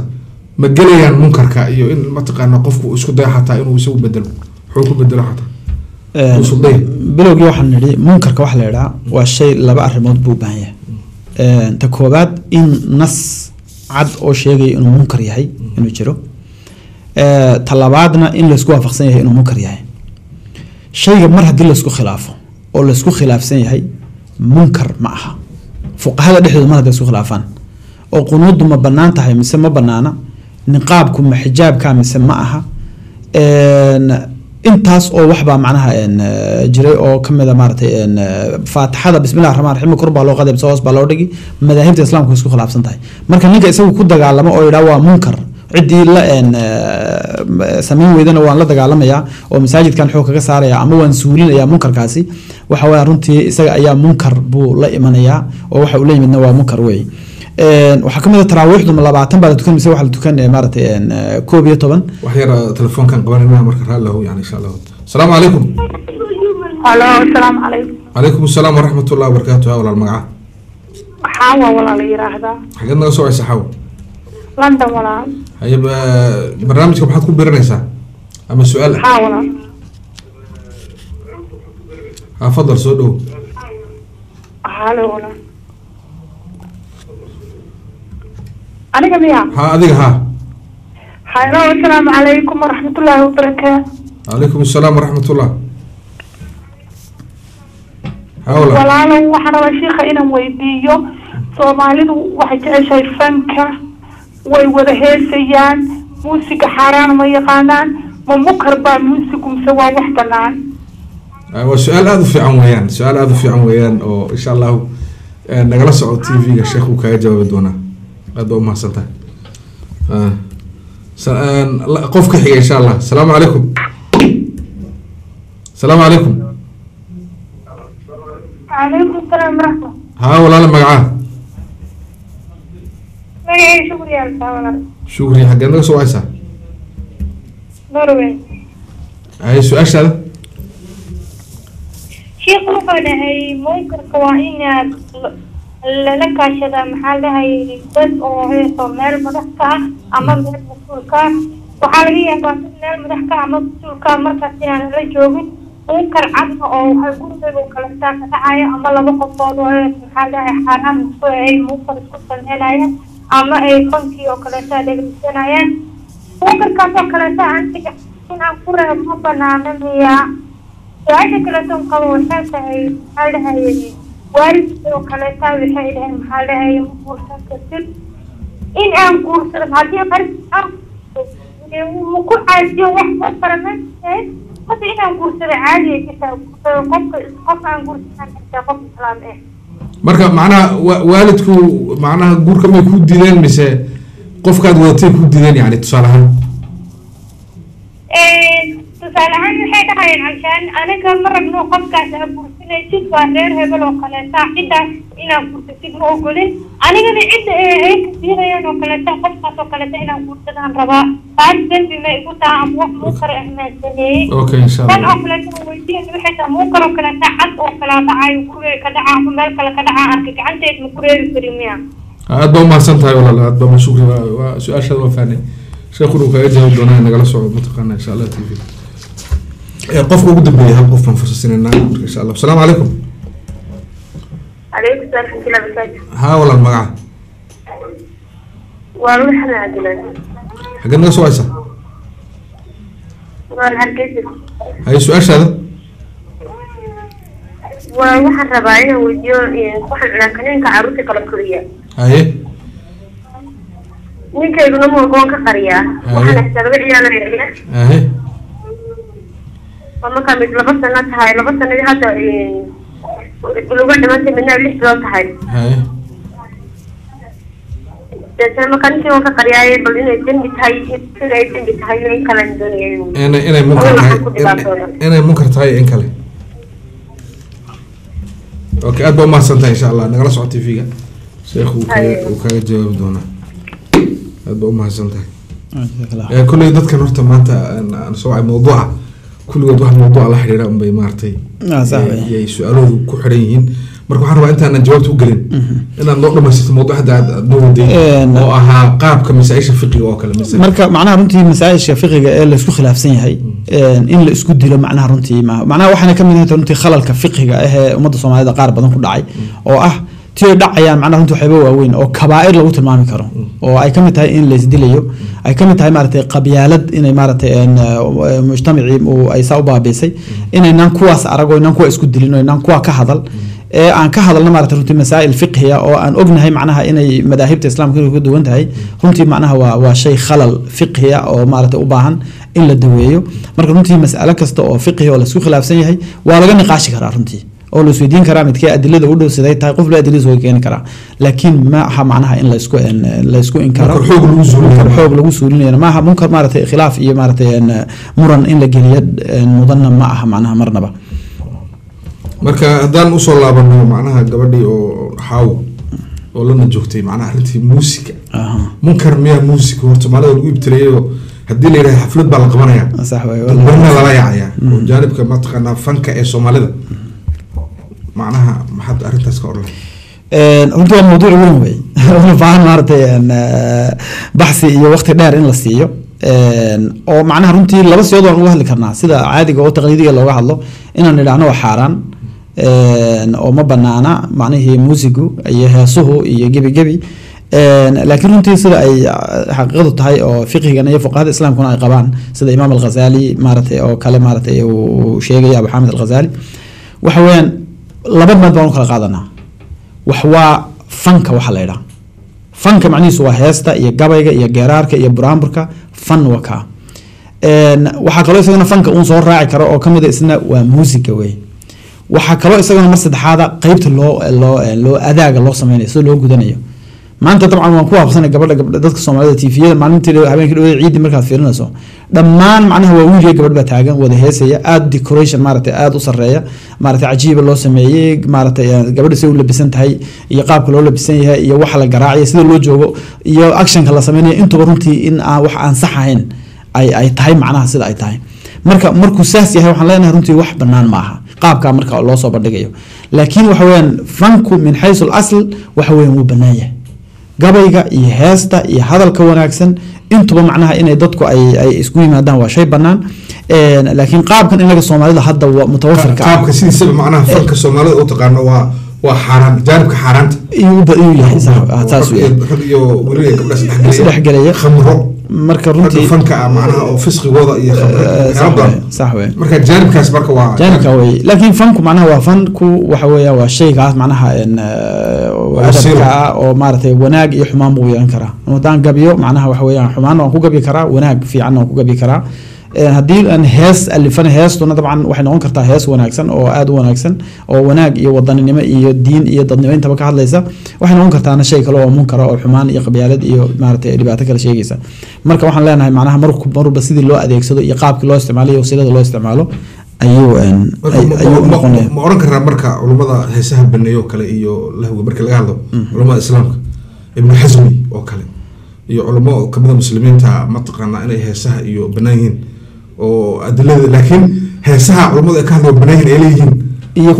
Speaker 1: ma gelayaan munkarka iyo in mataqaanaa qofku isku dayo xataa inuu isagu bedelo wuxuu ku bedelo xataa.
Speaker 2: Bilowgii waxaan nidhi munkarka waxa la yidhaha waa shay laba arrimood buu u baahan yahay. Ta koobaad in nas cad oo sheegaya inuu munkar yahay inuu jiro. Ee, ta labaadna in laysku waafaqsan yahay inuu munkar yahay. Shayga mar haddii laysku khilaafo oo laysku khilaafsan yahay munkar ma aha. Fuqahada dhexdooda mar hadday isku khilaafaan. Oo qunuuddu ma bannaan tahay mise ma bannaana. Niqaabku ma xijaabka mise ma aha intaas oo waxbaa macnaha jiray oo ka mid a maaragtay een, eh, faatixada bismillahi raxmaan raxiim kor baa loo mise hoos baa loo dhigi madaahibta islaamku way isku khilaafsan tahay. Marka ninka isagu ku dagaalamo oo yidhaha waa munkar ciddii la eh, samayn weydana waan la dagaalamayaa oo masaajidkan xoog kaga saaraya ama waan suulinayaa munkarkaasi waxa runtii isaga ayaa munkar buu la imanayaa oo waxa uu la yimidna waa munkar wey Een, waxaa ka mid a taraawiixdu ma labaatan baa la tukan mise waxa la tukan eh, koob iyo toban.
Speaker 1: Wax yar ah, telefoonkan qabanayna marka raallahu yani insha allah asalaamu calaykum
Speaker 3: halo asalaamu calaykum
Speaker 1: calaykum asalaam waraxmat ullahi wabarakaatu ha walaal magaca
Speaker 3: xaawa walaa la yiraahdaa.
Speaker 1: Xageed naga soo ceysa xaw?
Speaker 3: London walaal.
Speaker 1: Haye ba- barnaamijka maxaad ku birinaysaa? Ama su'aal? Ah
Speaker 3: xaa walaal.
Speaker 1: Ha fadal soo dhow.
Speaker 3: Halo walaal aniga miya?
Speaker 1: Ha adiga ha.
Speaker 3: Halo asalaamu calaykum waraxmatullaahi wabarakaatu
Speaker 1: calaykum asalaam waraxmat ullah ha walaal
Speaker 3: walaalow waxaan rabaa shiika inaan weydiiyo. Soomaalidu waxay jeceshahay fanka way wada heesayaan muusiga xaaraan ma yaqaanaan ma mukar baa muusigu mise waa wax banaan
Speaker 1: Ah, waa su'aal aada u fiican weeyaan su'aal aada u fiican weeyaan oo insha allahu eh, nagala soco t v-ga sheekh uu kaaga jawaabi doonaa aad baa Ah. Qof ka xiga insha allah asalaamu calaykum asalaamu calaykum haa walaala magacaa. Shukri xaggeed naga soo wacaysaa
Speaker 3: norway
Speaker 1: haye su'aashaada?
Speaker 3: Sheekh wuxuu dhahay munkarka waa inaad lala kaashadaa maxaa dhahay dad oo heeso meel madax ka ah ama meel mas'uul ka ah. Waxaa laga yaabaa dad meel madax ka ah ama mas'uul ka ah markaas inaan la joogin munkar cadna oo waxay gurigayga kala saa ka dhacaya ama laba qofood oo maxaa dhahay xaaraan isku ay munkar isku sameynayaan ama ay fankii oo kaleeta dhegeysanayaan munkarkaas oo kaleeta aniga in aan ku reebo ma banaana su'aasha kaleeton qabo waxay tahay maxaa dhahaye waalidkii oo kaleeta waxay dhaheen maxaa dhahaye ma guursan kartid in aan guursado haddii qaris aan ma ku caasiyo wax soo faramaysahay hadda inaan guursado caadi ay jirtaa qofka qof aan guursanaan kartaa qof islaam eh
Speaker 1: marka macnaha wa- waalidku macnaha guurka may ku diideen mise qofkaad wadatay ku diideen yani tusaale ahaan
Speaker 3: tusaale ahaan waxay dhahayeen calshaan aniga ma rabno qofkaas aa guursanaysid waa reer hebel oo kaleeta ciddaas inaan guursasid ma ogolin anigana cidda ee ay kasiinayaan oo kaleeta qofkaas oo kaleeta inaan guursadaan rabaa. Taas dembi ma igu taha ama wax munkar ah maan sameeyey
Speaker 1: okay insha
Speaker 3: tan
Speaker 1: allah
Speaker 3: oo kaleeta weydiin waxay tahay munkar oo kaleeta cad oo kala dhacayo gurigay ka dhaca ama meel kale ka dhaca arka gacanteed ma ku reebi kari miya.
Speaker 1: Aad baa umahadsan tahay walaal aad baa mashukri waa su'aashaada waa fahnay sheekuna uu kaaga jawaabi doonaa nagala soco mataqaana insha allah t v qofka ugu dambeeya hal qof baan fursasinayna marka insha allah asalaamu calaykum
Speaker 3: calaykum salaam raxmatullahi barakaatu
Speaker 1: haa walaal magaca
Speaker 3: waa maxamed cabdilaan
Speaker 1: xaggeed naga soo wacaysaa
Speaker 3: waa hargeysa
Speaker 1: haye su'aashaada
Speaker 3: waa waxaan rabaa inaan weydiiyo waxaan cunaa kaniinka carruurta kala koriya
Speaker 1: haye
Speaker 3: ninkayguna moogoon ka qariyaa waxaan xisaabada ciyaaraya
Speaker 1: haye
Speaker 3: oo markaa mid laba sano tahay laba sanadii hadda luga dhimantay midna lix bilood tahay deetana waan ka bal inay dembi tahay sida ay dembi tahay iyo in kale doonaya
Speaker 1: inay inay munkar tahay in- inay munkar tahay iyo in kale okay aad baa umahadsan tahay insha allah nagala soco t v-ga sheekh uu kaaga
Speaker 3: Haye.
Speaker 1: uu kaaga jawaabi doonaa aad baa umahadsan tahay. Eh, kolley dadkan horta maanta aan- aan soo wacay mawduuca kulligood wax mawduuca la xidhiidha unbay maaragtay yay su'aalahoodu ku xidhan yihiin. Marka waxaan rabaa intaanan jawaabta u gelin. Inaad noo dhamaystirto mawduuc hadda aad noo waday. Oo ahaa qaabka masaa-isha fiqiga oo kale
Speaker 2: marka macnaha runtii masaa-isha fiqiga ee la isku khilaafsan yahay een, in la isku dilo macnaha runtii maaha macnaha waxaana ka mid runtii khalalka fiqiga ah ee ummadda soomaalida qaar badan ku dhacay. Oo ah ti ay dhacayaan macnaha runtii waxyaaba waaweyn oo kabaa'ir lagu tilmaami karo. Oo ay ka mid tahay in la isdilayo ay ka mid tahay maaragtay qabyaalad inay maaragtay eh, mujtamacii ay saa u baabiisay inaynaan kuwaas arag oo inaan kuwa isku dilin oo inaan kuwa ka hadal. Ee aan ka hadalna maaragtay runtii masaa'il fiqhiya oo aan ognahay macnaha inay madaahibta islaamka ka duwan tahay. Runtii macnaha waa waa shay khalal fiqhiya oo maaragtay u baahan in la daweeyo. Marka runtii mas'alo kasta oo fiqhi oo la isku khilaafsan yahay waa laga niqaashi karaa runtii oo la isweydiin karaa midkee adilada u dhow siday tahay qof la adiladiisa way keeni karaa. Laakiin ma aha macnaha in la isku en- la isku
Speaker 1: inkaro. Xoog lagu suulin
Speaker 2: Munkar
Speaker 1: karo.
Speaker 2: xoog lagu suulinayana maaha munkar maaragtay khilaaf iyo maaragtay en, muran in la geliyo mudanna ma aha macnaha marnaba.
Speaker 1: Marka haddaan u soo laabano macnaha gabadhii oo xaawo oo lana joogtay macnaha arrintii muusiga.
Speaker 2: Aha.
Speaker 1: munkar miyaa muusiga horta soomaalida lagu ibtileeyo haddii la yidhaha xaflad baa la qabanaya. Dadbarna lala yaacaya. Oo jaanibka mataqaanaa fanka ee soomaalida macnaha maxaad arrintaas ka odhan
Speaker 2: runtii waa mawduuc weyn wey. Una baahan maaragtay een, eh, baxsi iyo waqti dheer in la siiyo. Oo macnaha runtii laba siyood waan uga hadli karnaa. Sida caadiga oo taqliidiga looga hadlo inaan idhaahno waa xaaraan. Oo ma banaana macnihii muusigu iyo heesuhu iyo gebi gebi. Een, laakiin runtii sida ay ah, xaqiiqadu tahay oo fiqhigan iyo fuqahada islaamkuna ay qabaan sida imaam alghazali maaragtay oo kale maaragtay uu uu sheegaya abu xamed alghazali. Waxa weeyaan laba mad baan u kala qaadanaa. Wax waa fanka waxa la yidhaha. Fanka macnihiisu waa heesta iyo gabayga iyo geeraarka iyo buraanburka fan waa kaa. Waxaa kaloo isagana fanka uun soo raaci karo oo ka mid a isna waa muusiga wey. Waxaa kaloo isagana mar saddexaada qeybta loo loo loo adaaga loo sameynayo sida loo gudanayo maanta dabcan waan ku waafaqsanay gabadha dadka soomaalida tviyada maalintii habeenkii dhawada ciidii markaad fiirinayso. Dhammaan macnaha waa wiil iyo gabadh baa taagan wada heesaya aada decoration maaragtay aada u sareeya maaragtay cajiiba loo sameeyey maaragtay eh, gabadha sida u labisan tahay iyo qaabka loo labisan yahay iyo waxa la garaacayo sida loo joogo iyo actionka la sameynayo intuba runtii in aan wax aan sax ahayn ay ay tahay macnaha sida ay tahay. Marka markuu saas yahay waxaan leenahay runtii wax banaan ma aha. Qaabkaa marka loo soo bandhigayo. Laakiin waxa weeyaan fanku min xaysu asl waxa weeyaan wuu banaan yahay gabayga iyo heesta iyo hadalka wanaagsan. Intuba macnaha inay dadku ay isku yimaadaan waa shay banaan laakiin qaabkan inaga soomaalida hadda ah
Speaker 1: qaabka sidiisaba macnaha fanka soomaalida u taqaano waa waa xaaraan jaanibka xaaraanta
Speaker 2: iyuu yahay saas
Speaker 1: iyo- khamro
Speaker 2: marka
Speaker 1: ragga
Speaker 2: runtii
Speaker 1: fanka ah
Speaker 2: eh, fanku macnaha waa fanku waxa weeya waa shaygaas macnaha eh,
Speaker 1: Waa wasiilo.
Speaker 2: adabka ah oo maaragtay wanaag iyo xumaan buu yeelan karaa. Haddaan gabyo macnaha waxa weeyaan xumaanna waan ku gabyi karaa wanaag fiicanna waan ku gabyi karaa haddii aan hees alifan heestuna dabcan waxay noqon kartaa hees wanaagsan oo aada u wanaagsan oo wanaag iyo wadaninimo iyo diin iyo dadnimo. Intaba ka hadlaysa waxay noqon kartaana shay kale oo munkara oo xumaan iyo qabyaalad iyo maaragtay dhibaato kale sheegaysa. Marka waxaan leenahay macnaha marba sidii loo adeegsado iyo qaabkii loo isticmaalo iyo wasiilada loo isticmaalo ayuu ay-
Speaker 1: ma-
Speaker 2: ayuu
Speaker 1: ma-
Speaker 2: noqonaya
Speaker 1: ma oran karaa marka culummada heesaha baneeyo kale iyo lahwiga. Marka laga hadlo culummada islaamka ibnu xasmi oo kale iyo culummo kamida muslimiinta mataqaanaa inay heesaha iyo banaan yihiin oo adilada laakiin heesaha culummada ay ka hadlo banaan yihiin ay leeyihiin.
Speaker 2: Iyo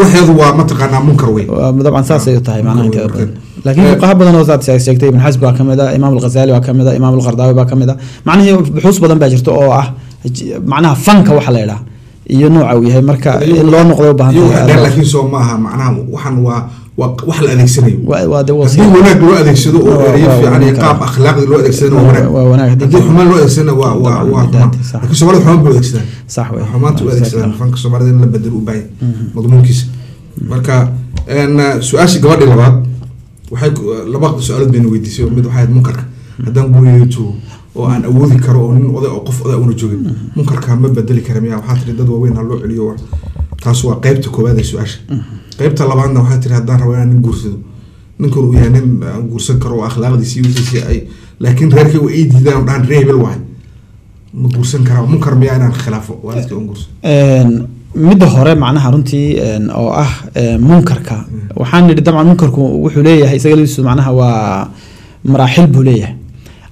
Speaker 1: waxeedu waa mataqaanaa munkar wey
Speaker 2: dabcan saasay u tahay macnaha
Speaker 1: Marka-
Speaker 2: inteeda badan
Speaker 1: marka-
Speaker 2: laakiin fuqaha badan oo saad sheegtay ibn xasb baa ka mid a imaam alghazali baa ka mid a imaam alqardaawi baa ka mid a. Macnihii buxuus badan baa jirta oo ah macnaha fanka waxa la iyo nooca uu yahay marka in loo noqdo u baahan
Speaker 1: iyagu
Speaker 2: tahay.
Speaker 1: hadaan
Speaker 2: aad-
Speaker 1: laakiin soo maaha macnaha waxan waa wax la adeegsanayo haddii wanaag loo adeegsado oo ereyo fiican iyo qaab akhlaaqdi loo adeegsadana waa wanaag.
Speaker 2: haddii
Speaker 1: xumaan loo adeegsadana waa waa waa laakiin soomaalida xumaan bay u adeegsadaan.
Speaker 2: Sax wey
Speaker 1: xumaanta u adeegsadaan. Fanka soomaalida in la bedelo u baahan madmuunkiisa. Marka een, su'aashii gabadhii labaad waxay laba su'aalood bayna weydiisay mid waxay munkarka. Haddaan gurigeeda joogo oo aan awoodi karo oo nin oday oo qof oday una joogin. Munkarka ma bedeli kara miya waxaa tiri dad waaweyn ha loo celiyo taas waa qeybta koowaad ee su'aasha. Qeybta labaadna waxaa tiri haddaan rabo inaan nin guursado. Ninkan uu yahay nin aan guursan karo oo akhlaaqdiisi iyo wixiisi ay laakiin reerkay wa ii diidaan oo dhahan ree hebel ma guursan karaa munkar miyaa inaan khilaafo waalidka un guursan.
Speaker 2: Midda hore macnaha runtii oo ah munkarka. Waxaan nidhi dabcan munkarku wuxuu leeyahay isaga laftiisu macnaha waa maraaxil buu leeyahay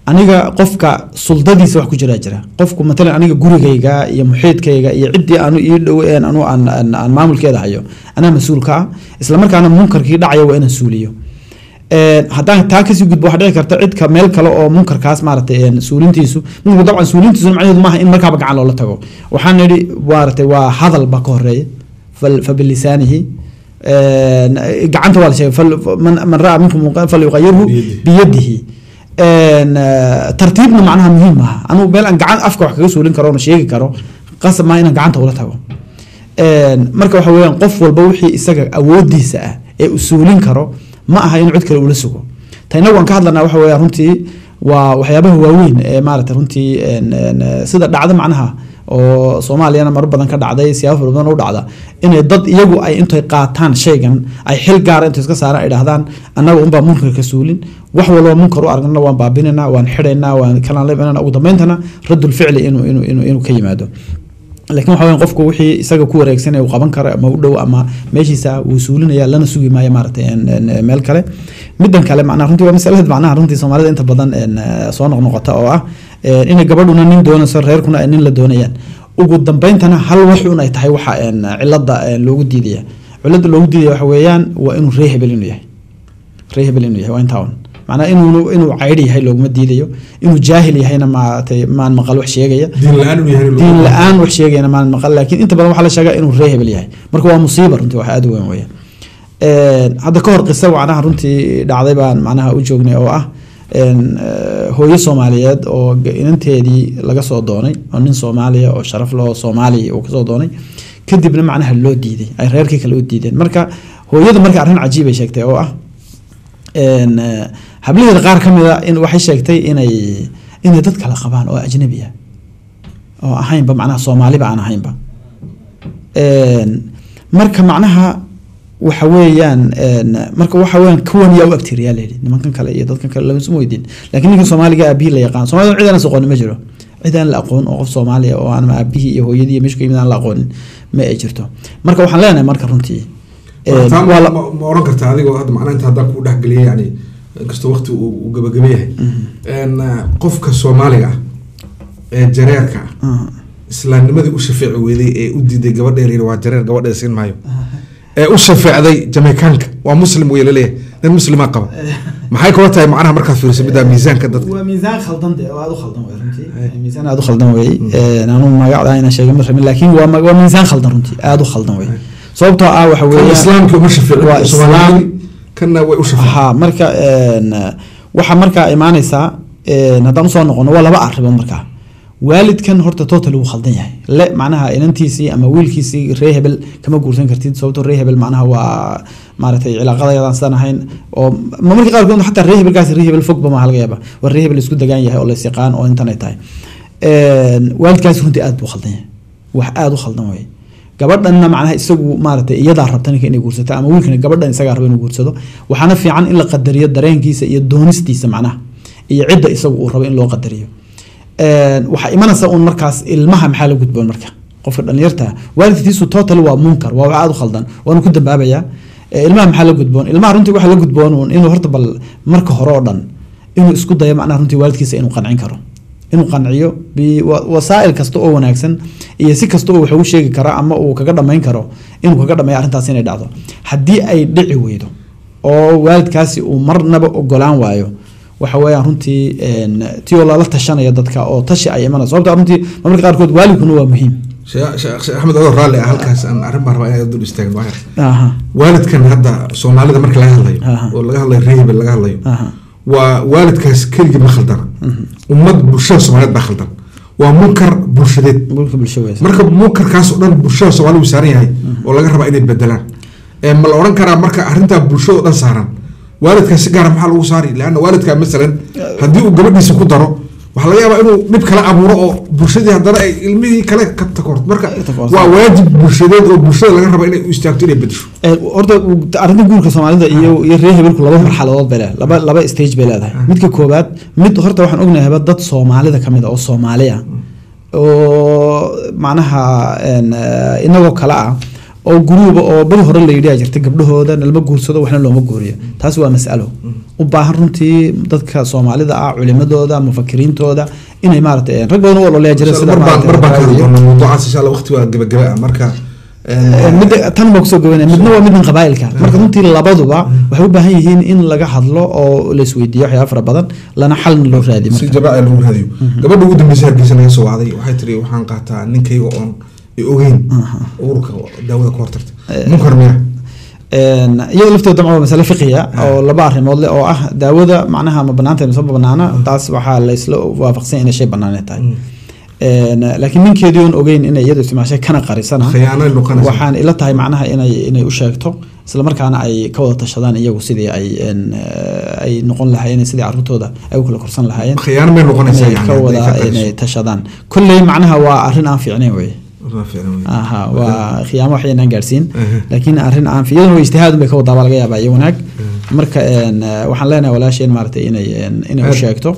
Speaker 2: aniga qofka suldadiisa wax ku jiraa jira. Qofku matalan aniga gurigayga iyo muxiidkayga iyo ciddii aanu ii dhoween anu aan, maamulkeeda hayo anaa mas'uul ka ah. Isla markaana munkarkii dhacaya waa inaan suuliyo. Haddaan taa ka sii gudbo waxaa dhici karta cidka meel kale oo munkarkaas maaragtay een, suulintiisu. Munkarku dabcan suulintiisu macnaheedu maaha in markaaba gacan loola tago. Waxaan nidhi maaragtay waa hadal baa ka horreeya fabilisaanihi gacanta waa la sheegay. Man raa minkum falyuqayirhu
Speaker 1: Biyadihi.
Speaker 2: Eh, tartiibna macnaha muhiim maaha anugu meel aan gacan afka wax kaga suulin karo oona sheegi karo qasab maaha inaan gacanta ula tago. Marka waxa weeyaan qof walba wixii isaga awoodiisa ah ee uu suulin karo ma aha in cid kale ula sugo. Ta inagu aan ka hadlanaa waxa weeyaan runtii waa waxyaabaha waaweyn ee maaragtay runtii sida dhacda macnaha oo soomaaliyana marar badan ka dhacday siyaabo fara badan u dhacda inay dad iyagu ay intay qaataan shaygan ay xil gaara intay iska saaraan ay dhahdaan annaga unbaa munkarka suulin wax walba munkar u aragnana waan baabinaynaa waan xidhaynaa waan kalaan lebanana ugu dambeyntana radul ficli inuu ka yimaado. Laakiin waxa weyan qofku wixii isaga ku wareegsanaya uu qaban karo ama u dhow ama meeshiisa wuu suulinaya lana sugi maayo maaragtay meel kale. Midan kale macnaha runtii waa masalada macnaha runtii soomaalida inta badan soo noqnoqota oo ah inay gabadhuna nin doonayso reerkuna ay nin la doonayaan. Ugu dambeyntana hal wax un ay tahay waxa cilada loogu diidaya. Cilada loogu diidaya waxa weeyaan waa inuu ree inuu yahay. Ree inuu yahay waa intaa un macnaha inuu inuu caydhi yahay looguma diidayo. Inuu jaahil yahayna maaragtay maan maqal wax sheegaya.
Speaker 1: Diin la'aan
Speaker 2: wax sheegayana maalin maqal laakiin inta badan waxaa la sheegaa inuu ree hebel yahay. Marka waa musiiba runtii wax aada u weyn weeyaan hadda ka hor qiso macnaha runtii dhacday baan macnaha u joognay oo ah eh, hooyo soomaaliyeed oo inanteedii laga soo doonay oo nin soomaaliya oo sharaf leh oo soomaaliya uu ka soo doonay kadibna macnaha loo diiday. Ay reerkii kale u diideen. Marka hooyadu marka arrin cajiib ay sheegtay oo ah eh, hablaheeda qaar ka mid a in waxay sheegtay inay inay dad kala qabaan oo ajnabi ah oo ahaynba macnaha soomaaliba aan ahaynba. Marka macnaha waxa weeyaan marka waxa weeyaan kuwan yaa u agtiriyaa layidhi nimankan kale iyo dadkan kale lama suma weydiin laakiin ninka soomaaliga aabihii la yaqaan. Soomaalida cid aan is aqoonin ma jiro. Cid aan la aqoon oo qof soomaaliya oo aan aabihii iyo hooyadii iyo meeshu ka yimid aan la aqoonin ma ay jirto. Marka waxaan leenahay marka runtii
Speaker 1: ma oran kartaa adigoo hadda macnaha inta haddaan ku dhexgeliyay yani inkastoo waqti uu gabagaba yahay eh, qofka soomaaliga ah ee jareerka ah islaamnimadii u shafeeci weyday ee u diiday gabadheer yiri waa jareer gabadheer siin maayo. Ee u shafeecday jamaicaanka waa muslim wey la leeyahay nin muslimaa qaba. Maxay kula tahay macnaha markaad fiiriso middaa miisaanka dadka
Speaker 2: waa miisaan khaldan de oo aad u khaldan wey runtii. Miisaan aad u khaldan wey anu magacda inaan sheega ma rabin laakiin waa miisaan khaldan runtii aad u khaldan wey sababtoo ah waxa
Speaker 1: islaamka uma shafeecin.
Speaker 2: Islaam- marka waxaa markaa imaaneysaa haddaan u soo noqono waa laba arrimood markaa waalidkan horta total wuu khaldan yahay. Le macnaha inantiisii ama wiilkiisii ree hebel kama guursan kartid sababtoo ree hebel macnaha waa maaragtay cilaaqadayadaan sidaan ahayn oo ma marka qaarkood xataa ree hebelkaasi ree hebel fogba maaha laga yaaba. Waa ree hebel isku degaan yahay oo la yaqaan oo intan ay tahay. Waalidkaasi runtii aad buu khaldan yahay. Wax aad u khaldan wey gabadhanna macnaha isagu maaragtay iyadaa rabta ninka inay guursato ama wiilkana gabadhan isagaa raba inuu guursado. Waxaana fiican in la qadariyo dareenkiisa iyo doonistiisa macnaha iyo cidda isagu uu rabo in loo qadariyo. Waxaa imanaysa un markaas ilmaha maxaa la gudboon marka? Qofka dhalinyarta waalidkiisu total waa munkar waa wax aad u khaldan waanu ku dambaabayaa ilmaha maxaa la gudboon? Ilmaha runtii waxaa la gudboon un inuu horta bal marka hore oo dhan inuu isku dayo macnaha runtii waalidkiisa inuu qancin karo inuu qanciyo wasaa'il kasta oo wanaagsan iyo si kasta oo wax ugu sheegi kara ama uu kaga dhamayn karo inuu kaga dhameeyo arrintaas inay dhacdo. Haddii ay dhici weydo oo waalidkaasi uu marnaba ogolaan waayo waxa weeyaan runtii tii oo lala tashanaya dadka oo tashi ay imanayso. Sababta runtii marmarka qaarkood waalidkuna waa muhiim.
Speaker 1: Sheekh axmed adoo raalli ah halkaas aan arrin baan rabaa inaan dul istaagno waalidkan hadda soomaalida marka laga hadlayo oo laga hadlayo ree hebel laga hadlayo waa waalidkaas keligii ma khaldana ummad bulshada soomaaliyeed baa khaldan. Waa munkar bulshadeed. Marka munkarkaas oo dhan bulshada soomaalidu uu saaran yahay oo laga rabaa inay bedelaan ma la odhan karaa marka arrintaa bulshada oo dhan saaran waalidkaa si gaara maxaa lagu saari? Leanna waalidkaa masalan haddii uu gabadhiisa ku daro waxaa laga yaabaa inuu dhib kala abuuro oo bulshadii haddana ay ilmihii kale ka takorto marka waa waajib bulshadeed oo bulshada laga raba inay istaagto inay bedesho
Speaker 2: Ee, horta arrinta guurka soomaalida iyo iyo reer hebelku laba marxaladood bay leedahay. Laba laba stage bay leedahay. Midka koobaad mid horta waxaan ognahayba dad soomaalida ka mid a oo soomaali ah oo macnaha eh, inagoo kale ah oo guruuba oo beri hore la yidhi jirta gabdhahooda lama guursado waxna looma guuriyo. Taas waa mas'alo. U baahan runtii dadka soomaalida ah culimadooda mufakiriintooda inay maaragtay rag badan u ololeya jira tan baa ku soo gabanaya midna waa middan qabaa'ilka. Marka runtii labaduba waxay u baahan yihiin in laga hadlo oo la isweydiiyo waxyaaba fara badan lana xalna loo raadiyo
Speaker 1: raadiyo. Gabadha ugu dambeysa hargeysa naga soo wacday waxay tiri waxaan qaataa ninkayga oon ogeyn. Uurka daawada ka hortagta munkar miya
Speaker 2: iyada lafteeda dabcan waa masale fiqiya oo laba arrimood leh oo ah daawada macnaha ma banaanta mise ma banaana taas waxaa la isla waafaqsan inay shay bannaan tahay. Een, laakiin ninkeedii oon ogeyn inay iyadu isticmaashay kana qarisana waxaan ila tahay macnaha inay inay u sheegto isla markaana ay ka wada tashadaan iyagu sidii ay eh, ay noqon lahaayeen sidii caruurtooda ay u kala korsan lahaayeen. Ka wada inay tashadaan. Kolley macnaha waa arrin aan fiicnayn wey
Speaker 1: Waa
Speaker 2: khiyaamo waxyaynaan gaadhsiin
Speaker 1: Aha.
Speaker 2: laakiin arrin aan fi- iyaduna ijtihaadun bay ka wadaa baa laga yaabaa iyo wanaag. Marka waxaan leenahay walaasheen maaragtay inay inay u sheegto.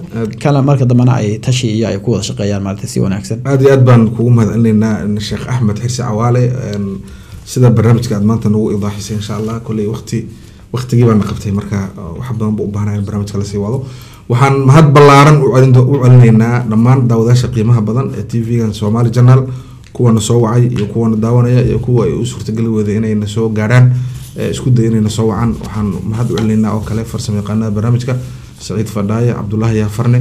Speaker 2: kala marka dambena ay tashi iyo ay ku wada shaqeeyaan maaragtay si wanaagsan.
Speaker 1: Aad iyo aad baan kugu mahadcelinaynaa in sheekh axmed xirsi cawaale. Sida barnaamijka aad maanta nagu idaaxisay insha allah kolley waqti waqtigii baana qabtay. Marka wax badan ba u baahnaa in barnaamijka la sii wado. Waxaan mahad ballaaran u celin u celinaynaa dhammaan daawadayaasha qiimaha badan ee t v-gan somali journal kuwana soo wacay iyo kuwana daawanaya iyo kuwa ay u suurtageli weyda inayna soo gaarhaan ee isku day inayna soo wacaan. Waxaan mahad u celinaynaa oo kale farsamo yaqaanada barnaamijka saciid fadhaaye cabdulaahi yaafarne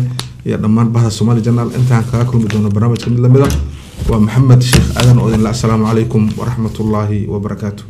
Speaker 1: iyo dhammaan bahda somali journal. Intaan kaga kulmi doono barnaamijka mid lamida waa maxamed sheekh aadan idinle asalaamu calaykum waraxmatullaahi wabarakaatu